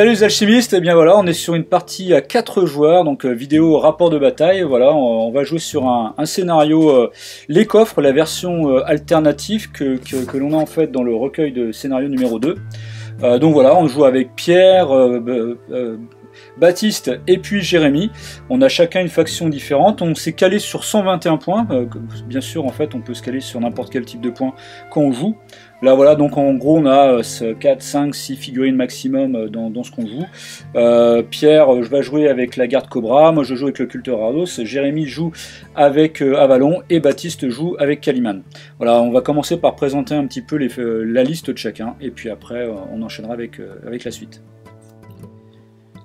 Salut les alchimistes, eh bien on est sur une partie à 4 joueurs, donc euh, vidéo rapport de bataille, voilà, on, va jouer sur un, scénario euh, Les Coffres, la version euh, alternative que, que, l'on a en fait dans le recueil de scénario numéro 2. donc voilà, on joue avec Pierre, Baptiste et puis Jérémy. On a chacun une faction différente. On s'est calé sur 121 points. bien sûr, en fait, on peut se caler sur n'importe quel type de points quand on joue. Là voilà, donc en gros on a 4, 5, 6 figurines maximum euh, dans, ce qu'on joue. Euh, Pierre euh, je vais jouer avec la garde Cobra, moi je joue avec le culte Rados, Jérémy joue avec Avalon et Baptiste joue avec Kaliman. Voilà, on va commencer par présenter un petit peu la liste de chacun et puis après on enchaînera avec, avec la suite.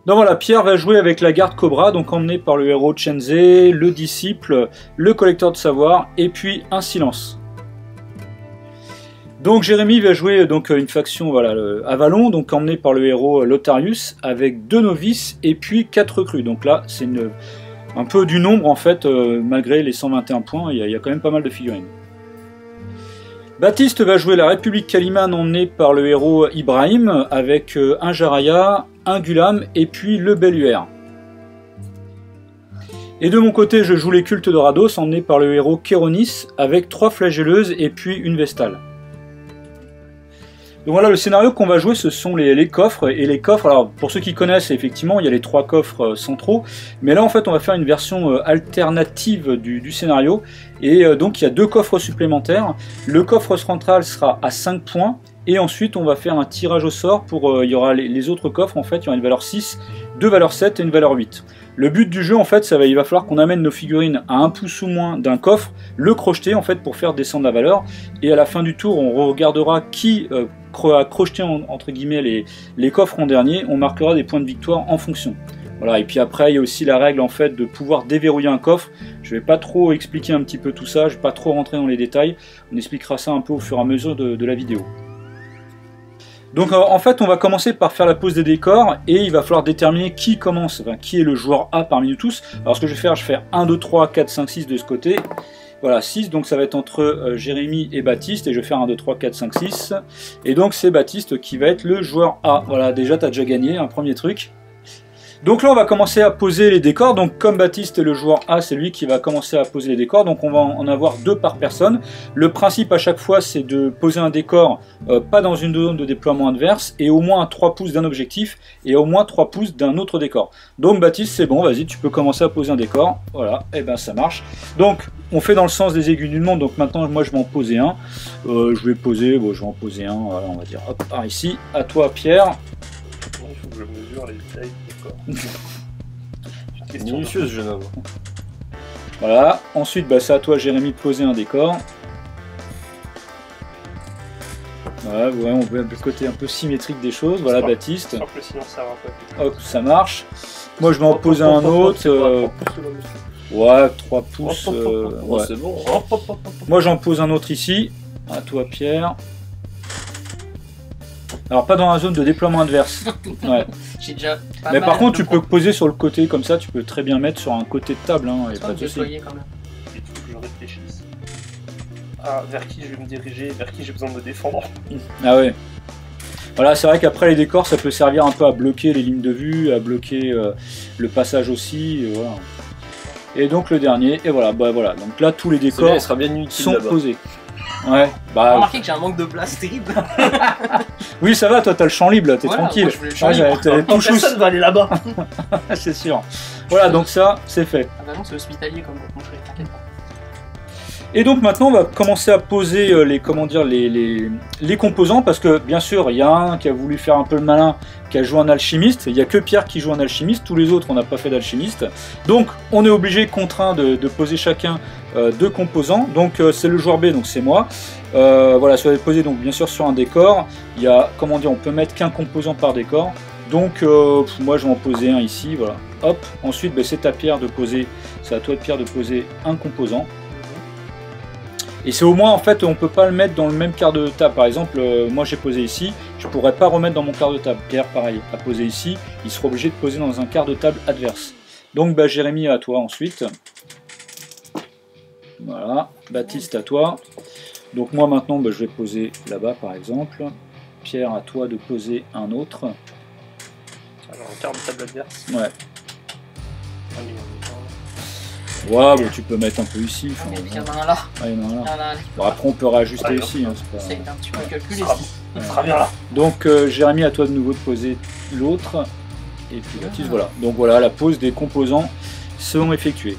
Donc voilà, Pierre va jouer avec la garde Cobra, donc emmené par le héros Chenze, le disciple, le collecteur de savoir et puis un silence. Donc Jérémy va jouer donc une faction voilà Avalon, donc emmené par le héros Lotarius avec deux novices et puis quatre recrues. Donc là c'est un peu du nombre en fait euh, malgré les 121 points, il y, a, quand même pas mal de figurines. Baptiste va jouer la République Kaliman emmené par le héros Ibrahim avec euh, un Jaraya, un Gulam et puis le Beluer. Et de mon côté, je joue les cultes de Rados emmené par le héros Kéronis avec trois flagelleuses et puis une Vestale. Donc voilà, le scénario qu'on va jouer, ce sont les, coffres. Et les coffres, alors pour ceux qui connaissent, effectivement, il y a les trois coffres euh, centraux. Mais là, en fait, on va faire une version euh, alternative du, scénario. Et euh, donc, il y a deux coffres supplémentaires. Le coffre central sera à 5 points. Et ensuite, on va faire un tirage au sort pour. il y aura les, autres coffres, en fait, il y aura une valeur 6, deux valeurs 7 et une valeur 8. Le but du jeu, en fait, ça va, il va falloir qu'on amène nos figurines à un pouce ou moins d'un coffre, le crocheter, en fait, pour faire descendre la valeur. Et à la fin du tour, on regardera qui à crocheter entre guillemets les, les coffres en dernier, on marquera des points de victoire en fonction. Voilà, et puis après, il y a aussi la règle en fait de pouvoir déverrouiller un coffre. Je vais pas trop expliquer un petit peu tout ça, je vais pas trop rentrer dans les détails. On expliquera ça un peu au fur et à mesure de, la vidéo. Donc euh, en fait, on va commencer par faire la pose des décors et il va falloir déterminer qui commence, enfin, qui est le joueur A parmi nous tous. Alors ce que je vais faire, je vais faire 1, 2, 3, 4, 5, 6 de ce côté. Voilà, 6, donc ça va être entre euh, Jérémy et Baptiste, et je vais faire 1, 2, 3, 4, 5, 6. Et donc c'est Baptiste qui va être le joueur A. Voilà, déjà tu as déjà gagné, un premier truc. Donc là, on va commencer à poser les décors. Donc comme Baptiste est le joueur A, c'est lui qui va commencer à poser les décors. Donc on va en avoir deux par personne. Le principe à chaque fois, c'est de poser un décor euh, pas dans une zone de déploiement adverse et au moins à 3 pouces d'un objectif et au moins 3 pouces d'un autre décor. Donc Baptiste, c'est bon, vas-y, tu peux commencer à poser un décor. Voilà, et eh ben ça marche. Donc on fait dans le sens des aiguilles d'une montre. Donc maintenant, moi je vais en poser un. Euh, je vais poser, bon, je vais en poser un. On va dire, par ici. À toi, Pierre. Il faut que je mesure les tailles. Minutieuse, jeune homme. Voilà. Ensuite, bah, c'est à toi, Jérémy, de poser un décor. Voilà, on voit le côté un peu symétrique des choses. Voilà, Baptiste. Hop, ça marche. Moi, je vais en poser un autre. Euh, ouais, 3 pouces. Euh, bon. Moi, j'en pose un autre ici. À toi, Pierre. Alors pas dans la zone de déploiement adverse. Ouais. J'ai déjà Mais par contre, tu peux poser sur le côté comme ça, tu peux très bien mettre sur un côté de table. Hein, et pas de quand même. Il faut que je réfléchisse. Ah, vers qui je vais me diriger, vers qui j'ai besoin de me défendre. Ah ouais. Voilà, c'est vrai qu'après les décors, ça peut servir un peu à bloquer les lignes de vue, à bloquer euh, le passage aussi. Et, donc le dernier, et voilà, bah voilà. Donc là, tous les décors sera bien sont posés. Ouais, bah. Remarquez que j'ai un manque de place terrible. oui, ça va, toi t'as le champ libre, t'es tranquille. Moi, ouais, Personne va aller là-bas. c'est sûr. Voilà, donc ça, c'est fait. Ah bah non, c'est hospitalier comme pour t'inquiète pas. Et donc maintenant, on va commencer à poser euh, les, comment dire, les, les, composants, parce que bien sûr, il y a un qui a voulu faire un peu le malin, qui a joué un alchimiste. Il n'y a que Pierre qui joue un alchimiste, tous les autres, on n'a pas fait d'alchimiste. Donc, on est obligé, contraint, de, poser chacun deux composants. Donc, euh, c'est le joueur B, donc c'est moi. voilà, ça va être posé donc bien sûr sur un décor. Il y a, comment dire, on peut mettre qu'un composant par décor. Donc, moi, je vais en poser un ici, voilà. Hop. Ensuite, ben, c'est à Pierre de poser, c'est à toi de Pierre de poser un composant. Et c'est au moins, en fait, on peut pas le mettre dans le même quart de table. Par exemple, euh, moi j'ai posé ici, je pourrais pas remettre dans mon quart de table. Pierre, pareil, a posé ici, il sera obligé de poser dans un quart de table adverse. Donc, bah, Jérémy, à toi ensuite. Voilà, Baptiste, à toi. Donc moi maintenant, bah, je vais poser là-bas, par exemple. Pierre, à toi de poser un autre. Alors, quart de table adverse. Ouais. Ah, Ouais, bon, tu peux mettre un peu ici. enfin, Et puis il y ouais. en a un là. Ah, il y en a un là. Là. Bon, après, on peut réajuster aussi. hein, c'est pas- un petit peu calculé. Ah, Il sera bien là. Donc, euh, Jérémy, à toi de nouveau de poser l'autre. Et puis Baptiste, voilà. Donc voilà, la pose des composants seront effectuées.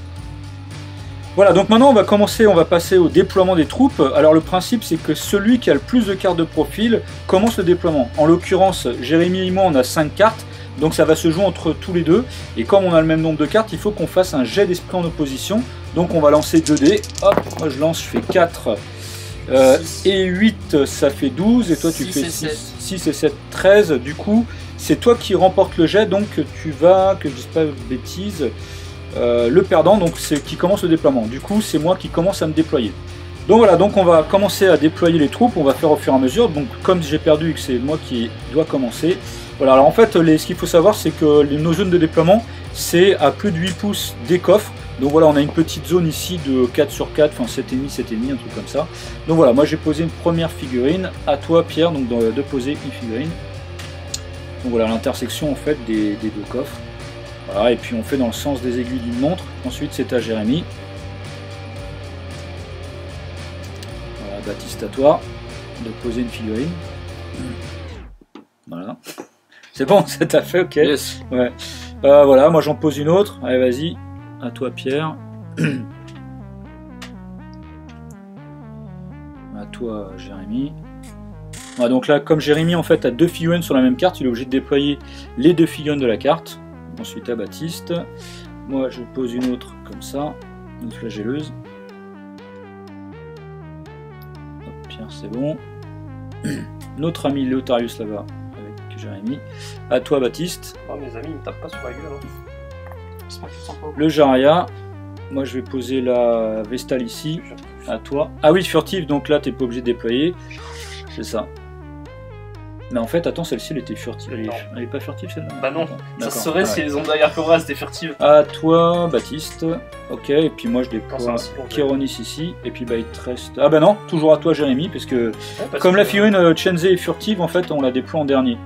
Voilà, donc maintenant on va commencer, on va passer au déploiement des troupes. Alors le principe c'est que celui qui a le plus de cartes de profil commence le déploiement. En l'occurrence, Jérémy et moi on a 5 cartes, donc ça va se jouer entre tous les deux. Et comme on a le même nombre de cartes, il faut qu'on fasse un jet d'esprit en opposition. Donc on va lancer 2 dés. Hop, moi je lance, je fais 4 euh, et 8, ça fait 12. Et toi tu Six fais et 6, sept. 6 et 7, 13. Du coup, c'est toi qui remporte le jet, donc tu vas, que je dise pas de bêtises, euh, le perdant, donc c'est qui commence le déploiement. Du coup, c'est moi qui commence à me déployer. Donc voilà, donc on va commencer à déployer les troupes, on va faire au fur et à mesure. Donc comme j'ai perdu et que c'est moi qui dois commencer. Voilà, alors en fait, ce qu'il faut savoir, c'est que nos zones de déploiement, c'est à plus de 8 pouces des coffres. Donc voilà, on a une petite zone ici de 4 sur 4, enfin 7,5, 7,5, un truc comme ça. Donc voilà, moi j'ai posé une première figurine. À toi, Pierre, donc de poser une figurine. Donc voilà l'intersection en fait des deux coffres. Voilà, et puis on fait dans le sens des aiguilles d'une montre. Ensuite c'est à Jérémy. Voilà, Baptiste à toi de poser une figurine. Voilà. C'est bon, ça t'a fait, ok. Yes. Ouais. Euh, voilà, moi j'en pose une autre. Allez, vas-y. À toi, Pierre. à toi, Jérémy. Voilà, donc là, comme Jérémy en fait a deux figurines sur la même carte, il est obligé de déployer les deux figurines de la carte. Ensuite à Baptiste. Moi, je pose une autre comme ça, une flagelleuse. Hop, Pierre, c'est bon. Notre ami Léotarius là-bas avec Jérémy. À toi, Baptiste. Oh, mes amis, ils me tapent pas sur la gueule. hein. Le Jaria. Moi, je vais poser la Vestale ici. À toi. Ah oui, furtive, donc là, t'es pas obligé de déployer. C'est ça. Mais en fait, attends, celle-ci, elle était furtive. Elle elle est pas furtive, celle-là Bah non. Ça D'accord. serait Ah si les ondes derrière Cobra étaient furtives. À toi, Baptiste. Ok, et puis moi, je déploie. Kéronis ici. Et puis, bah, il te reste... Ah bah non, toujours à toi, Jérémy, parce que Ouais, parce comme que- la figurine euh, Chenze est furtive, en fait, on la déploie en dernier.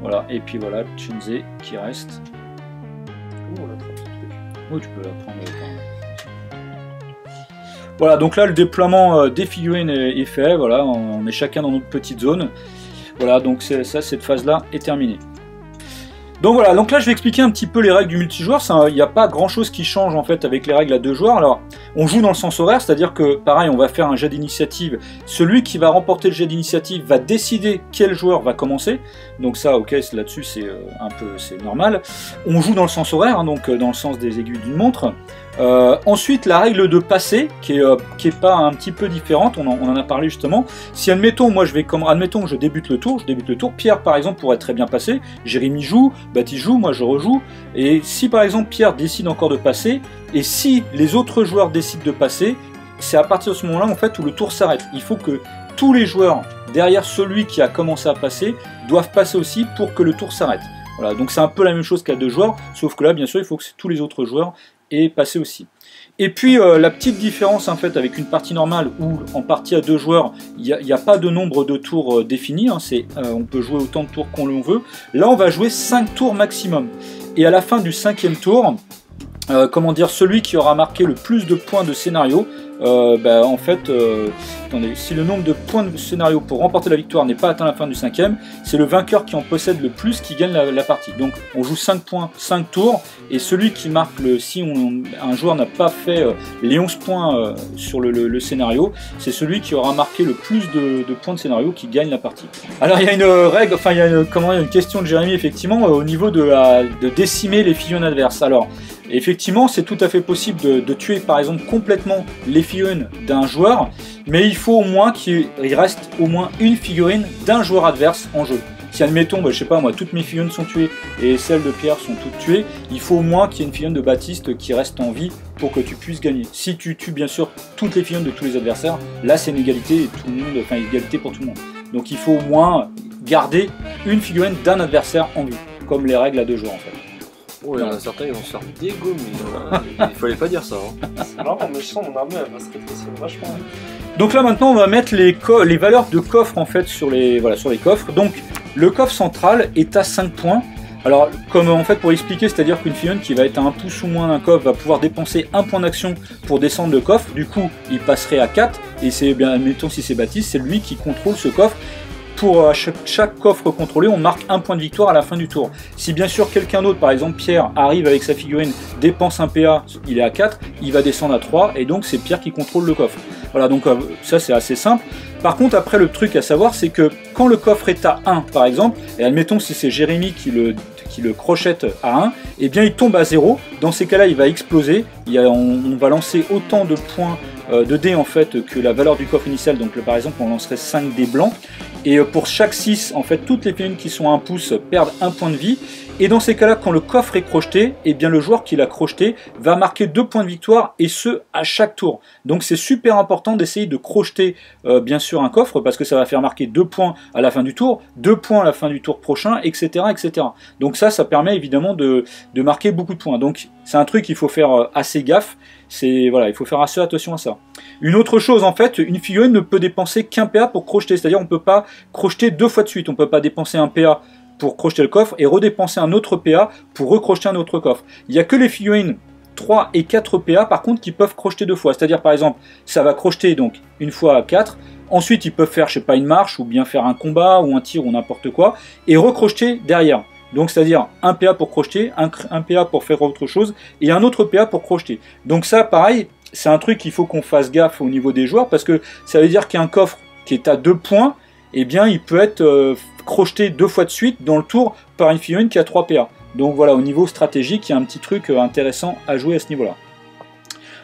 Voilà, et puis voilà, Chenze qui reste. Ouh, on ce truc. Oui, tu peux la prendre. euh, Voilà, donc là le déploiement euh, des figurines est, fait. Voilà, on est chacun dans notre petite zone. Voilà, donc ça, cette phase-là est terminée. Donc voilà, donc là je vais expliquer un petit peu les règles du multijoueur. Il n'y a pas grand chose qui change en fait avec les règles à deux joueurs. Alors, on joue dans le sens horaire, c'est-à-dire que pareil, on va faire un jet d'initiative. Celui qui va remporter le jet d'initiative va décider quel joueur va commencer. Donc ça, ok, là-dessus c'est euh, un peu c'est normal. On joue dans le sens horaire, hein, donc euh, dans le sens des aiguilles d'une montre. Euh, ensuite, la règle de passer, qui est, pas un petit peu différente, on en, a parlé justement. Si admettons, moi je vais comme admettons je débute le tour, je débute le tour. Pierre par exemple pourrait très bien passer. Jérémy joue, Baptiste joue, moi je rejoue. Et si par exemple Pierre décide encore de passer, et si les autres joueurs décident de passer, c'est à partir de ce moment-là en fait où le tour s'arrête. Il faut que tous les joueurs derrière celui qui a commencé à passer doivent passer aussi pour que le tour s'arrête. Voilà, donc c'est un peu la même chose qu'à deux joueurs, sauf que là, bien sûr, il faut que tous les autres joueurs aient passé aussi. Et puis euh, la petite différence en fait avec une partie normale où en partie à deux joueurs, il n'y a, pas de nombre de tours euh, défini, hein, euh, on peut jouer autant de tours qu'on le veut. Là, on va jouer 5 tours maximum. Et à la fin du cinquième tour, euh, comment dire, celui qui aura marqué le plus de points de scénario, euh, bah, en fait, euh, si le nombre de points de scénario pour remporter la victoire n'est pas atteint à la fin du cinquième, c'est le vainqueur qui en possède le plus qui gagne la, partie. Donc on joue 5 points, 5 tours, et celui qui marque le. Si un joueur n'a pas fait les 11 points sur le, scénario, c'est celui qui aura marqué le plus de, points de scénario qui gagne la partie. Alors il y a une règle, enfin il y a une, question de Jérémy effectivement au niveau de, décimer les figurines adverses. Alors effectivement c'est tout à fait possible de, tuer par exemple complètement les figurines d'un joueur, mais il faut au moins qu'il il reste au moins une figurine d'un joueur adverse en jeu. Si admettons, bah, je sais pas moi, toutes mes figurines sont tuées et celles de Pierre sont toutes tuées, il faut au moins qu'il y ait une figurine de Baptiste qui reste en vie pour que tu puisses gagner. Si tu tues bien sûr toutes les figurines de tous les adversaires, là c'est une égalité et tout le monde, enfin égalité pour tout le monde. Donc il faut au moins garder une figurine d'un adversaire en vie, comme les règles à deux joueurs en fait. Oh, il y en a certains, ils vont se faire dégommer. hein. Il fallait pas dire ça. hein. C'est marrant, mais je sens mon armée, elle va se rétrécir vachement. Donc là maintenant on va mettre les, co- les valeurs de coffre en fait sur les, voilà, sur les coffres. Donc le coffre central est à 5 points. Alors, comme en fait pour expliquer, c'est-à-dire qu'une fillonne qui va être à un pouce ou moins d'un coffre va pouvoir dépenser un point d'action pour descendre le coffre. Du coup, il passerait à 4. Et c'est bien, admettons si c'est Baptiste, c'est lui qui contrôle ce coffre. Pour euh, chaque, coffre contrôlé, on marque un point de victoire à la fin du tour. Si bien sûr quelqu'un d'autre, par exemple Pierre, arrive avec sa figurine, dépense un PA, il est à 4, il va descendre à 3, et donc c'est Pierre qui contrôle le coffre. Voilà, donc euh, ça c'est assez simple. Par contre, après, le truc à savoir, c'est que quand le coffre est à 1, par exemple, et admettons si c'est Jérémy qui le, qui le crochette à 1, eh bien il tombe à 0. Dans ces cas-là, il va exploser. On, va lancer autant de points euh, de dés en fait que la valeur du coffre initial. Donc par exemple, on lancerait 5 dés blancs. Et euh, pour chaque 6, en fait, toutes les figurines qui sont à 1 pouce perdent un point de vie. Et dans ces cas-là, quand le coffre est crocheté, eh bien le joueur qui l'a crocheté va marquer 2 points de victoire, et ce, à chaque tour. Donc c'est super important d'essayer de crocheter euh, bien sûr un coffre, parce que ça va faire marquer 2 points à la fin du tour, 2 points à la fin du tour prochain, etc. etc. Donc ça, ça permet évidemment de, marquer beaucoup de points. Donc c'est un truc qu'il faut faire euh, assez gaffe, voilà, il faut faire assez attention à ça. Une autre chose, en fait, une figurine ne peut dépenser qu'un PA pour crocheter, c'est-à-dire on ne peut pas crocheter deux fois de suite, on ne peut pas dépenser un PA pour crocheter le coffre et redépenser un autre PA pour recrocheter un autre coffre. Il n'y a que les figurines 3 et 4 PA par contre qui peuvent crocheter deux fois. C'est-à-dire par exemple, ça va crocheter donc une fois à 4. Ensuite, ils peuvent faire, je sais pas, une marche ou bien faire un combat ou un tir ou n'importe quoi et recrocheter derrière. Donc c'est-à-dire un PA pour crocheter, un, PA pour faire autre chose et un autre PA pour crocheter. Donc ça, pareil, c'est un truc qu'il faut qu'on fasse gaffe au niveau des joueurs parce que ça veut dire qu'un coffre qui est à 2 points, eh bien il peut être euh, crocheté deux fois de suite dans le tour par une figurine qui a 3 PA. Donc voilà, au niveau stratégique, il y a un petit truc euh, intéressant à jouer à ce niveau-là.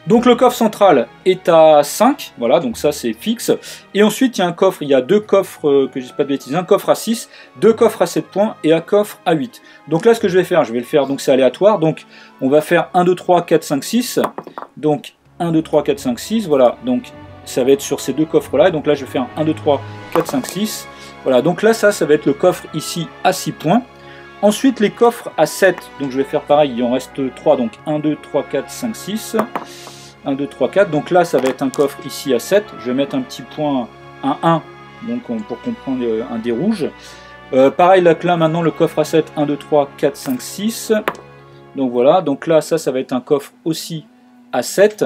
Donc le coffre central est à 5, voilà, donc ça c'est fixe. Et ensuite il y a un coffre, il y a deux coffres, euh, que je dis pas de bêtises, un coffre à 6, deux coffres à 7 points et un coffre à 8. Donc là ce que je vais faire, je vais le faire, donc c'est aléatoire, donc on va faire 1, 2, 3, 4, 5, 6. Donc 1, 2, 3, 4, 5, 6, voilà, donc ça va être sur ces deux coffres là, et donc là je vais faire 1, 2, 3, 4, 5, 6. Voilà, donc là ça, ça va être le coffre ici à 6 points. Ensuite les coffres à 7, donc je vais faire pareil, il en reste 3, donc 1, 2, 3, 4, 5, 6. 1, 2, 3, 4. Donc là, ça va être un coffre ici à 7. Je vais mettre un petit point, un 1, donc on- pour comprendre euh, un dé rouge. Euh, pareil, là, là, maintenant, le coffre à 7, 1, 2, 3, 4, 5, 6. Donc voilà, donc là, ça, ça va être un coffre aussi à 7.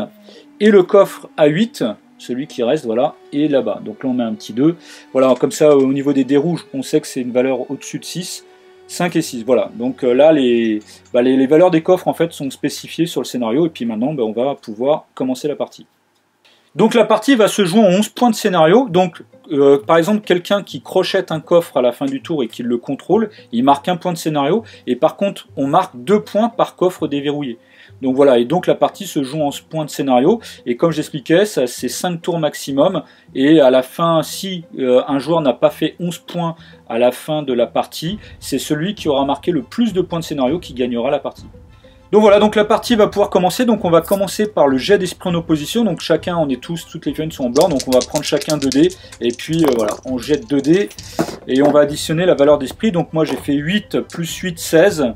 Et le coffre à 8, celui qui reste, voilà, et là-bas. Donc là, on met un petit 2. Voilà, comme ça, au niveau des dés rouges, on sait que c'est une valeur au-dessus de 6. 5 et 6, voilà. Donc euh, là, les, bah, les, les valeurs des coffres en fait sont spécifiées sur le scénario et puis maintenant bah, on va pouvoir commencer la partie. Donc la partie va se jouer en 11 points de scénario. Donc euh, par exemple quelqu'un qui crochette un coffre à la fin du tour et qui le contrôle, il marque un point de scénario et par contre on marque deux points par coffre déverrouillé. Donc voilà, et donc la partie se joue en points de scénario et comme j'expliquais, ça c'est 5 tours maximum et à la fin si euh, un joueur n'a pas fait 11 points à la fin de la partie, c'est celui qui aura marqué le plus de points de scénario qui gagnera la partie. Donc voilà, donc la partie va pouvoir commencer. Donc on va commencer par le jet d'esprit en opposition. Donc chacun, on est tous, toutes les figurines sont en blanc. Donc on va prendre chacun 2 dés. Et puis euh, voilà, on jette 2 dés. Et on va additionner la valeur d'esprit. Donc moi j'ai fait 8 plus 8, 16.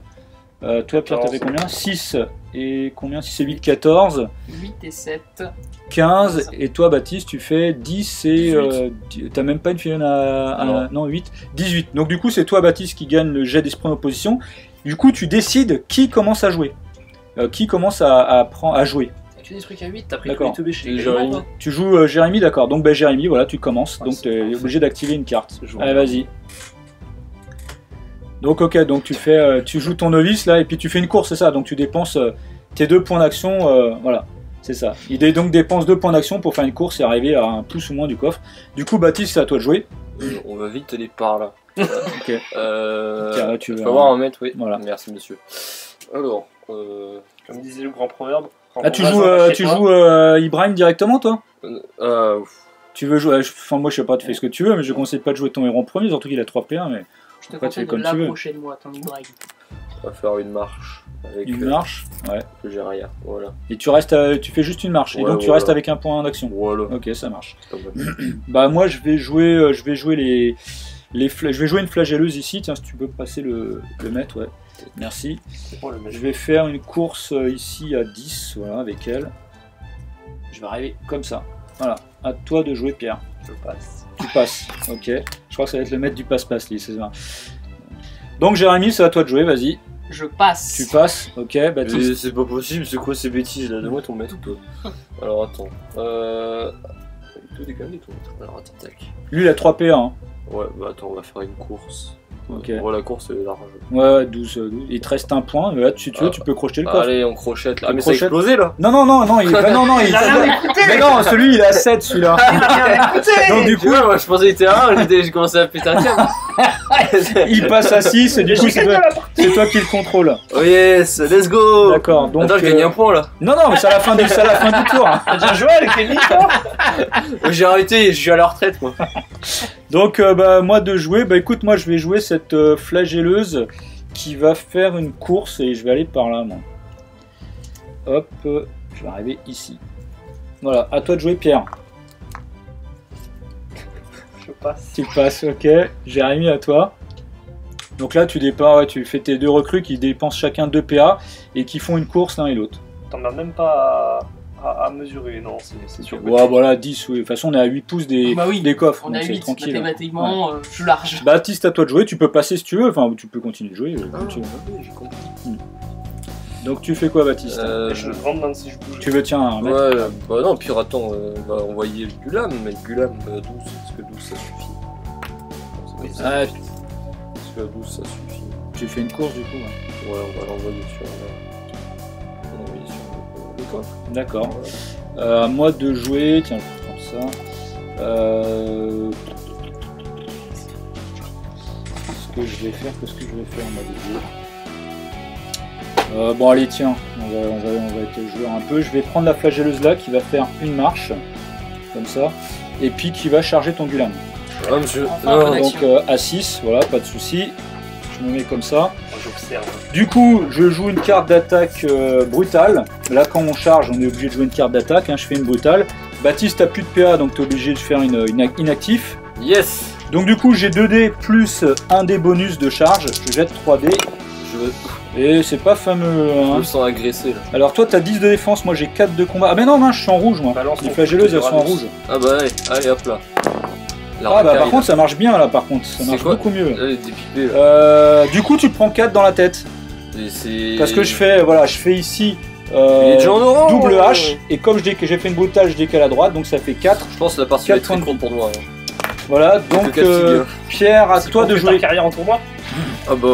Euh, toi Pierre, t'avais combien? 6 et combien 6 et 8, 14. 8 et 7. 15. Et toi Baptiste, tu fais 10 et... euh, T'as même pas une figurine à... à- Non. non, 8. 18. Donc du coup c'est toi Baptiste qui gagne le jet d'esprit en opposition. Du coup tu décides qui commence à jouer. Euh, qui commence à, à, prendre- à jouer. Que des trucs à 8, T'as pris Jérémy. toi Tu joues euh, Jérémy, d'accord. Donc ben, Jérémy, voilà, tu commences. Donc c'est tu es obligé d'activer une carte. Allez, vas-y. Donc ok, donc tu fais, euh, tu joues ton novice là, et puis tu fais une course, c'est ça. Donc tu dépenses euh, tes deux points d'action, euh, voilà, c'est ça. Il dé- donc dépense deux points d'action pour faire une course et arriver à un plus ou moins du coffre. Du coup, Baptiste, c'est à toi de jouer. On va vite aller par là. Ok. Euh, Tiens, là, tu veux peux un- avoir un mètre, oui. Voilà. Merci, monsieur. Alors, euh, Comme disait le grand proverbe. Ah, tu joues, euh, tu joues euh, Ibrahim directement, toi? Euh, Tu veux jouer Enfin, moi, je sais pas, tu fais ce que tu veux, mais je conseille pas de jouer ton héros en premier, surtout qu'il a 3 P1, mais Je te Après, tu fais conseille de comme tu veux. l'approcher de moi, ton Ibrahim. on va faire une marche avec une euh, marche. Ouais. le Géria. Voilà. Et tu restes, euh, tu fais juste une marche. et Ouais, donc tu voilà. restes avec un point d'action. Voilà. Ok, ça marche. C'est pas mal. Bah moi je vais jouer, euh, je vais jouer les, les fla- je vais jouer une flagelleuse ici. Tiens, si tu peux passer le, le mettre, ouais. Merci. le. Je vais faire une course euh, ici à 10, voilà, avec elle. Je vais arriver comme ça. Voilà. À toi de jouer, Pierre. Je passe. Ok. Je crois que ça va être le maître du passe-passe, lui, c'est ça. Donc Jérémy, c'est à toi de jouer, vas-y. Je passe. Tu passes, ok, Baptiste. Mais c'est pas possible, c'est quoi ces bêtises là? Donne-moi ton maître, toi? Alors attends. Euh. Il doit déconner ton maître. Alors attends, tac. Lui, il a 3 PA. Hein. Ouais, bah attends, on va faire une course. Ok. Bon, la course est large. Ouais, ouais, 12, euh, 12. Il te reste un point. Là, si tu veux, Ah. tu peux crocheter le coffre. Allez, on crochette là. Ah, mais a crochettes explosé là Non, non, non, non, il, bah, non, non, il, Il a rien écouté mais non, celui, il est à 7, celui-là. A Donc, du coup, vois, moi je pensais qu'il était à 1, j'étais- j'ai commencé à péter un câble. il passe à 6, et du coup, c'est toi, c'est toi qui le contrôle. Oh yes, let's go D'accord, donc. Attends, je gagne euh, un point là. Non, non, mais c'est à la fin du, c'est à la fin du tour. hein. T'as déjà joué avec Kenny, J'ai arrêté, je suis à la retraite moi. Donc, euh, bah, moi de jouer, bah écoute, moi je vais jouer cette euh, flagelleuse qui va faire une course et je vais aller par là, moi. Hop, je vais arriver ici. Voilà, à toi de jouer, Pierre. Je passe. Tu passes, ok. Jérémy, à toi. Donc là, tu dépenses, ouais, tu fais tes deux recrues qui dépensent chacun 2 PA et qui font une course l'un et l'autre. T'en as même pas à, à- à mesurer, non, c'est sûr. que- Ouais, voilà, 10, oui. De toute façon, on est à 8 pouces des, Bah oui, des coffres, On donc a c'est 8, tranquille. mathématiquement, euh, je suis large. Baptiste, à toi de jouer, tu peux passer si tu veux, enfin, tu peux continuer de jouer. euh, tu veux. j'ai compris. Donc tu fais quoi, Baptiste Euh, je le rentre même si je bouge. Tu veux, tiens, un Ouais, euh, bah non, pire attends, euh, on va envoyer le Gulam, mais le Gulam euh, 12, est-ce que 12 ça suffit Oui, Est-ce Ah, que 12 ça suffit tu fais une course du coup. ouais. Ouais, on va l'envoyer sur. D'accord. Voilà. Euh, à moi de jouer, tiens, je vais prendre ça. Euh... Ce que je vais faire, qu'est-ce que je vais faire, moi de jouer Euh, Bon, allez, tiens, on va, on, va, on va être joueur un peu. Je vais prendre la flagelleuse là qui va faire une marche, comme ça, et puis qui va charger ton gulam. Ah, monsieur. Enfin, non. Donc euh, à 6, voilà, pas de souci. Je me mets comme ça. J'observe. Du coup, je joue une carte d'attaque euh, brutale. Là, quand on charge, on est obligé de jouer une carte d'attaque. hein, je fais une brutale. Baptiste, t'as plus de PA, donc t'es obligé de faire une, une inactif. Yes Donc du coup, j'ai 2 dés plus un dé bonus de charge. Je jette 3 dés. Je me, Et c'est pas fameux. je hein. me sens agressé là. Alors toi, t'as 10 de défense, moi j'ai 4 de combat. Ah mais non, non, je suis en rouge, moi. Balance Les flagelleuses, elles sont en rouge. Ah bah allez, allez hop là. Ah bah par contre, ça marche bien là, par contre. Ça marche quoi beaucoup mieux. est là. Euh, du coup, tu prends 4 dans la tête. Parce que je fais, voilà, je fais ici euh, est double H, et comme j'ai fait une brutale, je décale à droite, donc ça fait 4. Je pense que la partie être très courte pour moi. hein. Voilà, donc euh. Pierre, à toi de jouer. carrière en tournoi Ah bah,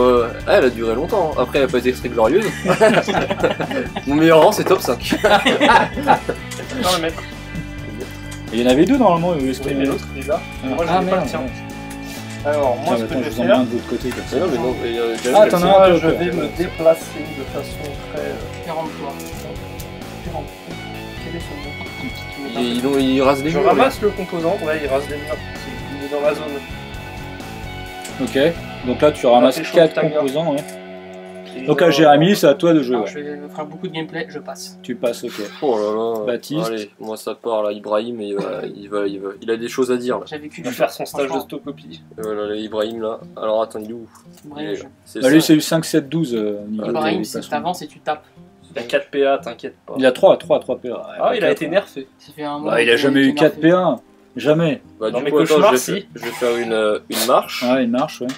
ah, elle a duré longtemps. hein. Après, elle a pas été très glorieuse. Mon meilleur rang, c'est top 5. Non, le maître. Il y en avait deux normalement. est-ce Oui, qu'il y en mais l'autre, il est là. Ah, Moi, je ah, n'ai pas merde, le tien. merde. Alors, moi, Tiens, ce que je je vais en mets faire, un de l'autre côté comme ça. non, mais non, il y a déjà Ah, eu t'en le- as un, moi, toi, je vais me déplacer de façon très. euh, 43. différente. Quel est son nom Il, il, il rase les Je murs. ramasse le composant, ouais, il rase les murs. Il est dans la zone. Ok, donc là tu ramasses fait chaud 4 tout à l'heure. composants. Ouais. Donc euh, à Jérémy, c'est à toi de jouer. Alors, ouais. je vais faire beaucoup de gameplay, je passe. Tu passes, ok. Oh là là. Baptiste. Allez, moi ça part là. Ibrahim, il, va, il, va, il, va, il a des choses à dire là. J'ai vécu Il va faire son stage de. Et Voilà, là, Ibrahim là. Alors attends, il est où? Je- C'est Bah, ça. lui, c'est eu 5, 7, 12. euh, niveau Ibrahim, déplacements. t'avances et tu tapes. Il a 4 PA, t'inquiète pas. Il a 3, 3, 3 PA. Ah, il a été hein. nerfé. Ça fait un mois Bah, il a jamais eu été 4 nerfé. PA. Jamais. Bah, Non, du mais coup, attends, je, vais si. faire, je vais faire une, euh, une marche. Ouais, il marche, ouais.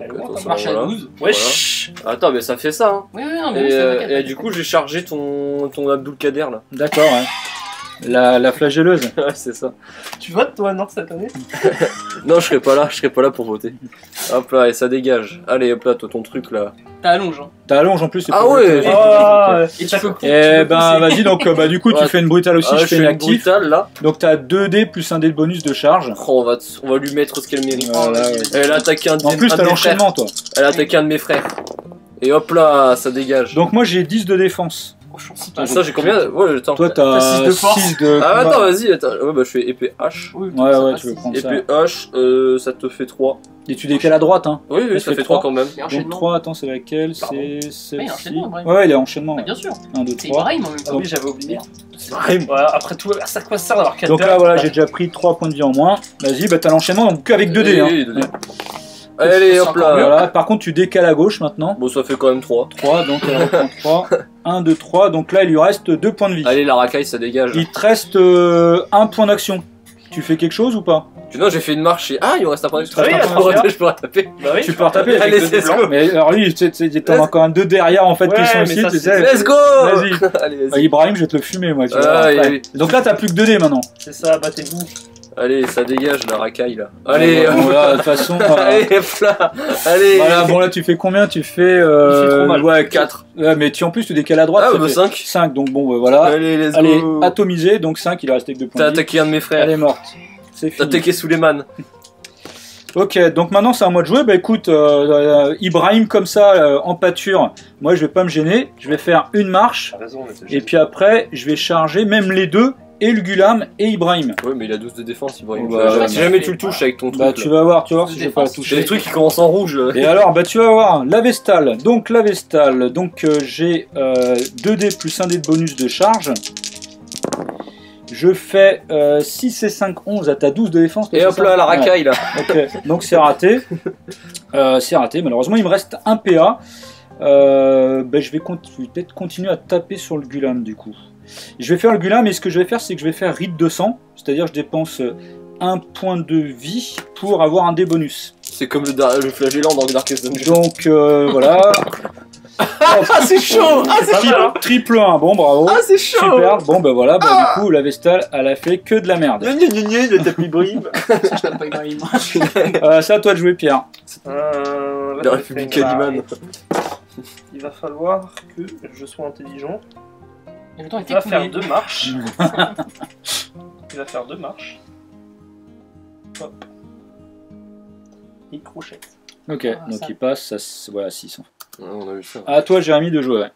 Attends, ta Marche à voilà. 12. Wesh Attends, mais ça fait ça, hein. Oui, oui, non, mais Et, euh, et du coup, j'ai chargé ton, ton Abdul Kader là. D'accord, ouais. La, la flagelleuse. ouais, c'est ça. Tu votes toi, non, cette année Non, je serai pas là, je serai pas là pour voter. Hop là, et ça dégage. Allez, hop là, toi, ton truc là. T'as allonge. Hein. T'as allonge en plus. c'est Ah pour ouais, le- j'ai- Et tu peux Eh ben vas-y donc euh, bah du coup tu Ouais. fais une brutale aussi, Ah, je fais une actif. brutale là. Donc t'as 2 dés plus un dé de bonus de charge. Oh, on, va, t- on va lui mettre ce qu'elle mérite. Voilà, ouais. Elle a attaqué un de, En plus un t'as de mes l'enchaînement toi. Elle a attaqué un de mes frères. Et hop là, ça dégage. Donc moi j'ai 10 de défense. Franchement, Ah, ça, j'ai combien Ouais, attends. Toi T'as t'as six de force. 6 de Ah, attends, vas-y, attends. Ouais, bah, je fais épée H. Oui, Ouais ça ouais tu veux prendre ça. Épée H, euh, ça te fait 3. Et tu décales à droite hein. Oui, oui, Ça ça fait fait trois. 3 quand même. Donc enchaînement. 3, attends c'est laquelle? C'est celle-ci. Ibrahim. Ouais il est enchaînement. Ah, bien sûr. 1, 2, C'est 3. Ibrahim en même Ah temps. oui, j'avais oublié. C'est. Voilà, après tout, à quoi ça sert d'avoir 4 Donc là voilà j'ai déjà pris 3 points de vie en moins. Vas-y bah t'as l'enchaînement donc qu'avec 2 dés. Oui, Hein. oui, deux dés. Allez, C'est hop là. Voilà, par contre tu décales à gauche maintenant. Bon, ça fait quand même 3. 3 donc elle reprend 3. 1, 2, 3 donc là il lui reste 2 points de vie. Allez, la racaille, ça dégage. Il te reste euh, un point d'action. Tu fais quelque chose ou pas? Non, j'ai fait une marche et. Ah, il me reste un point de Ah oui, je peux retaper. Bah oui, Tu peux retaper Allez, blancs. go. Mais alors lui, t'en as encore un deux derrière en fait Ouais, qui sont ici, ça, tu c'est- sais. Let's go Vas-y. Allez, Bah, vas-y. Ibrahim, je vais te le fumer moi. Tu vois, Ah, après. oui. Donc là, t'as plus que 2 dés maintenant. C'est ça, battez-vous. Allez, ça dégage la racaille là. Allez, Bon, voilà, de toute façon. allez, là. Allez. Voilà, bon là, tu fais combien? Tu fais. Il fait Euh, trop mal. Ouais, 4. Ouais, mais tu en plus, tu décales à droite. Ah, ça bah fait 5. 5, donc bon, bah, voilà. Allez, let's Allez, go. atomisé, donc 5, il est resté que 2 points. T'as attaqué un de mes Elle frères. est morte. C'est T'as fini. attaqué Suleiman. Ok, donc maintenant c'est à moi de jouer. Bah écoute, euh, euh, Ibrahim comme ça euh, en pâture, moi je vais pas me gêner. Je vais faire une marche T'as raison, mais c'est et puis après je vais charger même les deux et le Gulam et Ibrahim. Ouais, mais il a 12 de défense, Ibrahim. Bah, si mais- jamais tu le touches avec ton truc. Bah tu vas voir, tu vas voir si vais pas la défense. J'ai toucher. des trucs qui commencent en rouge. Et alors, bah tu vas voir, la Vestale. Donc la Vestale, donc euh, j'ai euh, 2 dés plus 1 dé de bonus de charge. Je fais euh, 6 et 5, 11 à ta 12 de défense. Et hop là, la racaille là. Ok, donc c'est raté. Euh, c'est raté, malheureusement il me reste un PA. Euh, je vais, cont- je vais peut-être continuer à taper sur le Gulam du coup. Je vais faire le Gulam et ce que je vais faire c'est que je vais faire Rite 200, c'est-à-dire je dépense euh, un point de vie pour avoir un dé bonus. C'est comme le, le flagellant dans Darkest Dungeon. Donc euh, voilà. Ah, c'est chaud Ah, c'est mal, hein. Triple 1, bon bravo. Ah, c'est chaud Super, bon ben voilà, bah, du coup la Vestale elle a fait que de la merde. Gna gna gna t'aime pas Ibrahim. Euh, c'est à toi de jouer Pierre. Euh, La République marée. Il va falloir que je sois intelligent. Et le temps est Il va faire deux marches. Il va faire deux marches. Hop. Et crochette. Ok, Ah, donc ça. il passe, ça, voilà 6. Ouais, on a vu ça. À toi Jérémy de jouer, ouais.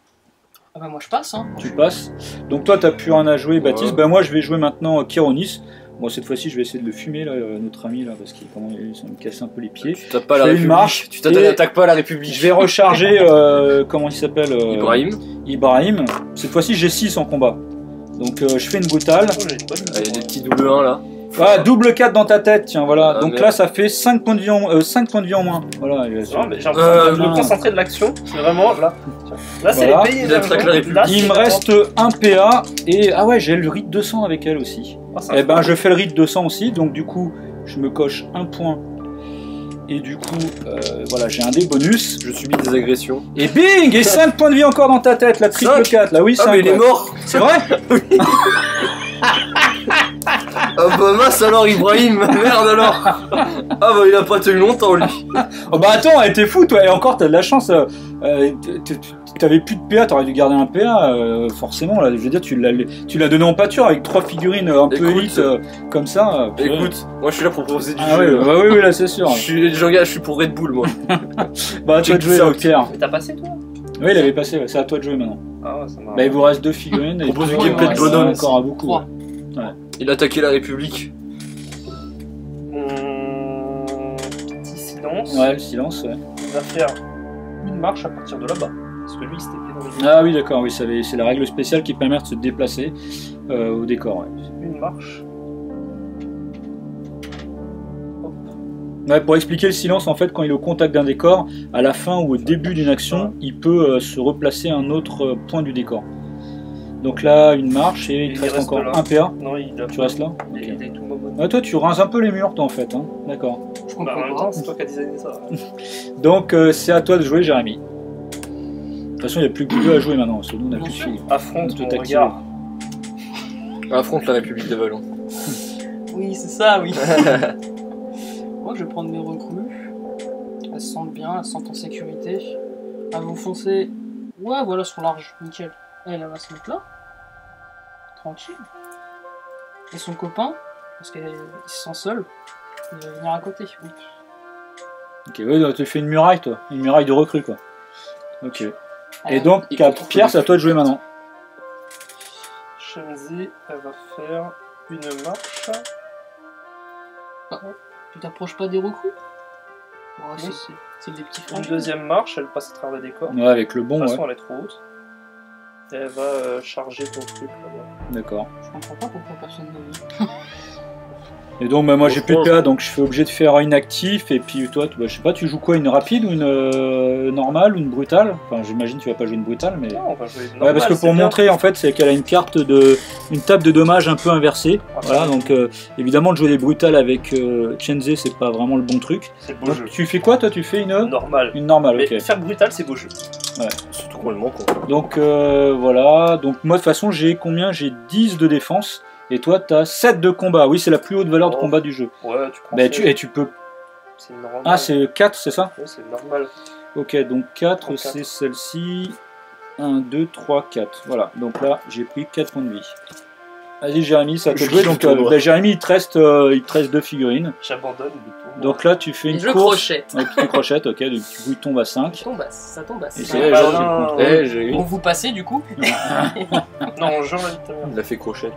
Ah bah moi je passe hein. tu passes. Donc toi, t'as plus rien à jouer, Baptiste. Ouais. Ben moi, je vais jouer maintenant euh, Kéronis. Bon, cette fois-ci, je vais essayer de le fumer, là, euh, notre ami, là, parce qu'il ça me casse un peu les pieds. Tu tapes pas la Fais une République. marche Tu t'attaques pas à la République. Je vais recharger, euh, comment il s'appelle euh, Ibrahim. Ibrahim. Cette fois-ci, j'ai 6 en combat. Donc euh, je fais une brutale. Oh, Ah, Il y a des petits double 1 là. Ah, double 4 dans ta tête, tiens, voilà. Ah, Donc merde. là, ça fait 5 points de vie en, euh, 5 points de vie en moins. Voilà. il a- Non, mais j'ai l'impression Euh, de me concentrer de l'action. C'est vraiment là. Là, c'est Voilà. les pays. Il attaque la République. Là, Il c'est me reste un PA et ah ouais j'ai le rite 200 avec elle aussi. Ah, Eh ben je fais le rite 200 aussi donc du coup je me coche un point et du coup euh, voilà j'ai un dé bonus Je subis des agressions. et bing et 5 points de vie encore dans ta tête la triple Cinq 4 là oui Ah, 5 mais il est mort c'est vrai Ah bah mince alors Ibrahim Merde alors Ah bah il a pas tenu longtemps lui oh, bah attends était fou toi et encore t'as de la chance euh, euh, t'avais plus de PA t'aurais dû garder un PA euh, forcément là je veux dire tu l'as tu l'as donné en pâture avec trois figurines euh, un peu élites euh, comme ça euh. Écoute, moi je suis là pour proposer du ah ouais, jeu. bah oui oui là c'est sûr Je suis, je, suis pour Red Bull moi. bah à toi de jouer. Pierre Mais t'as passé toi? Oui il avait passé ouais, c'est à toi de jouer maintenant Ah ouais, ça. Bah, il vous reste deux figurines. et Propose du gameplay ouais, de bonhomme. encore à beaucoup. Trois. Il a attaqué la République. Mon petit silence. Ouais, le silence. ouais. Il va faire une marche à partir de là-bas. Parce que lui, il s'était fait dans les Ah oui, d'accord, oui, c'est la règle spéciale qui permet de se déplacer euh, au décor. Ouais. Une marche. Hop. Ouais, pour expliquer le silence, en fait, quand il est au contact d'un décor, à la fin ou au début d'une action, il peut euh, se replacer à un autre euh, point du décor. Donc là, une marche et il te reste reste encore là. un PA. Non, il. Tu restes là il est tout. Ah, toi, tu rinces un peu les murs, toi, en fait. Hein D'accord. Je Bah, comprends en même pas. temps, c'est toi qui as designé ça. Donc, euh, c'est à toi de jouer, Jérémy. De toute façon, il n'y a plus que deux à jouer maintenant, parce que nous, on n'a plus de filles. Affronte t'activer. regard. Affronte la République de Vallon. Oui, c'est ça, oui. Moi, je vais prendre mes recrues. Elles se sentent bien, elles se sentent en sécurité. Elles vont foncer. Ouais, voilà, sont larges, nickel. Elle, va se mettre là. Tranquille. Et son copain, parce qu'il se sent seul, il va venir à côté. Ok, ouais, tu fais une muraille, toi. Une muraille de recrue, quoi. Ok. Et donc, Pierre, c'est à toi de jouer maintenant. Shenzi, elle va faire une marche. Tu t'approches pas des recrues? Ouais, Oui. c'est- des petits Une deuxième marche, elle passe à travers les corps. Ouais, avec le De bon, toute ouais. façon, elle est trop haute. Elle va euh, charger ton truc là-bas. D'accord. Je comprends pas pourquoi personne ne veut. Et donc bah, moi j'ai plus de PA donc je suis obligé de faire une actif et puis toi tu- bah, je sais pas tu joues quoi une rapide ou une euh, normale ou une brutale? Enfin j'imagine que tu vas pas jouer une brutale mais... Non, on va jouer Ouais, normal, parce que pour bien. montrer en fait c'est qu'elle a une carte de une table de dommages un peu inversée. Ah, Voilà donc euh, évidemment de jouer des brutales avec euh, Chenze c'est pas vraiment le bon truc. C'est beau Donc, jeu. tu fais quoi toi Tu fais une Normal. une normale Mais ok. faire brutal, c'est beau jeu. Surtout qu'on le manque. quoi. Donc euh, voilà donc moi de toute façon j'ai combien? J'ai 10 de défense et toi t'as 7 de combat. Oui c'est la plus haute valeur de Oh. combat du jeu. Ouais, tu prends tu, et tu peux... C'est normal. Ah c'est 4 c'est ça Ouais, c'est normal. Ok, donc 4, Quatre. c'est celle-ci. 1, 2, 3, 4. Voilà, donc là, j'ai pris 4 points de vie. Vas-y, Jérémy, ça te jouer. Donc, euh, bah, Jérémy, il te, reste, euh, il te reste deux figurines. J'abandonne. Donc là, tu fais une Je course. crochette. Avec tes crochettes, ok, donc du coup, il tombe à 5. Ça tombe à- ça tombe à Et cinq. c'est Ouais, bah, genre, non. j'ai- eh, vous passez du coup Non, je valide ta mère. Il a fait crochette.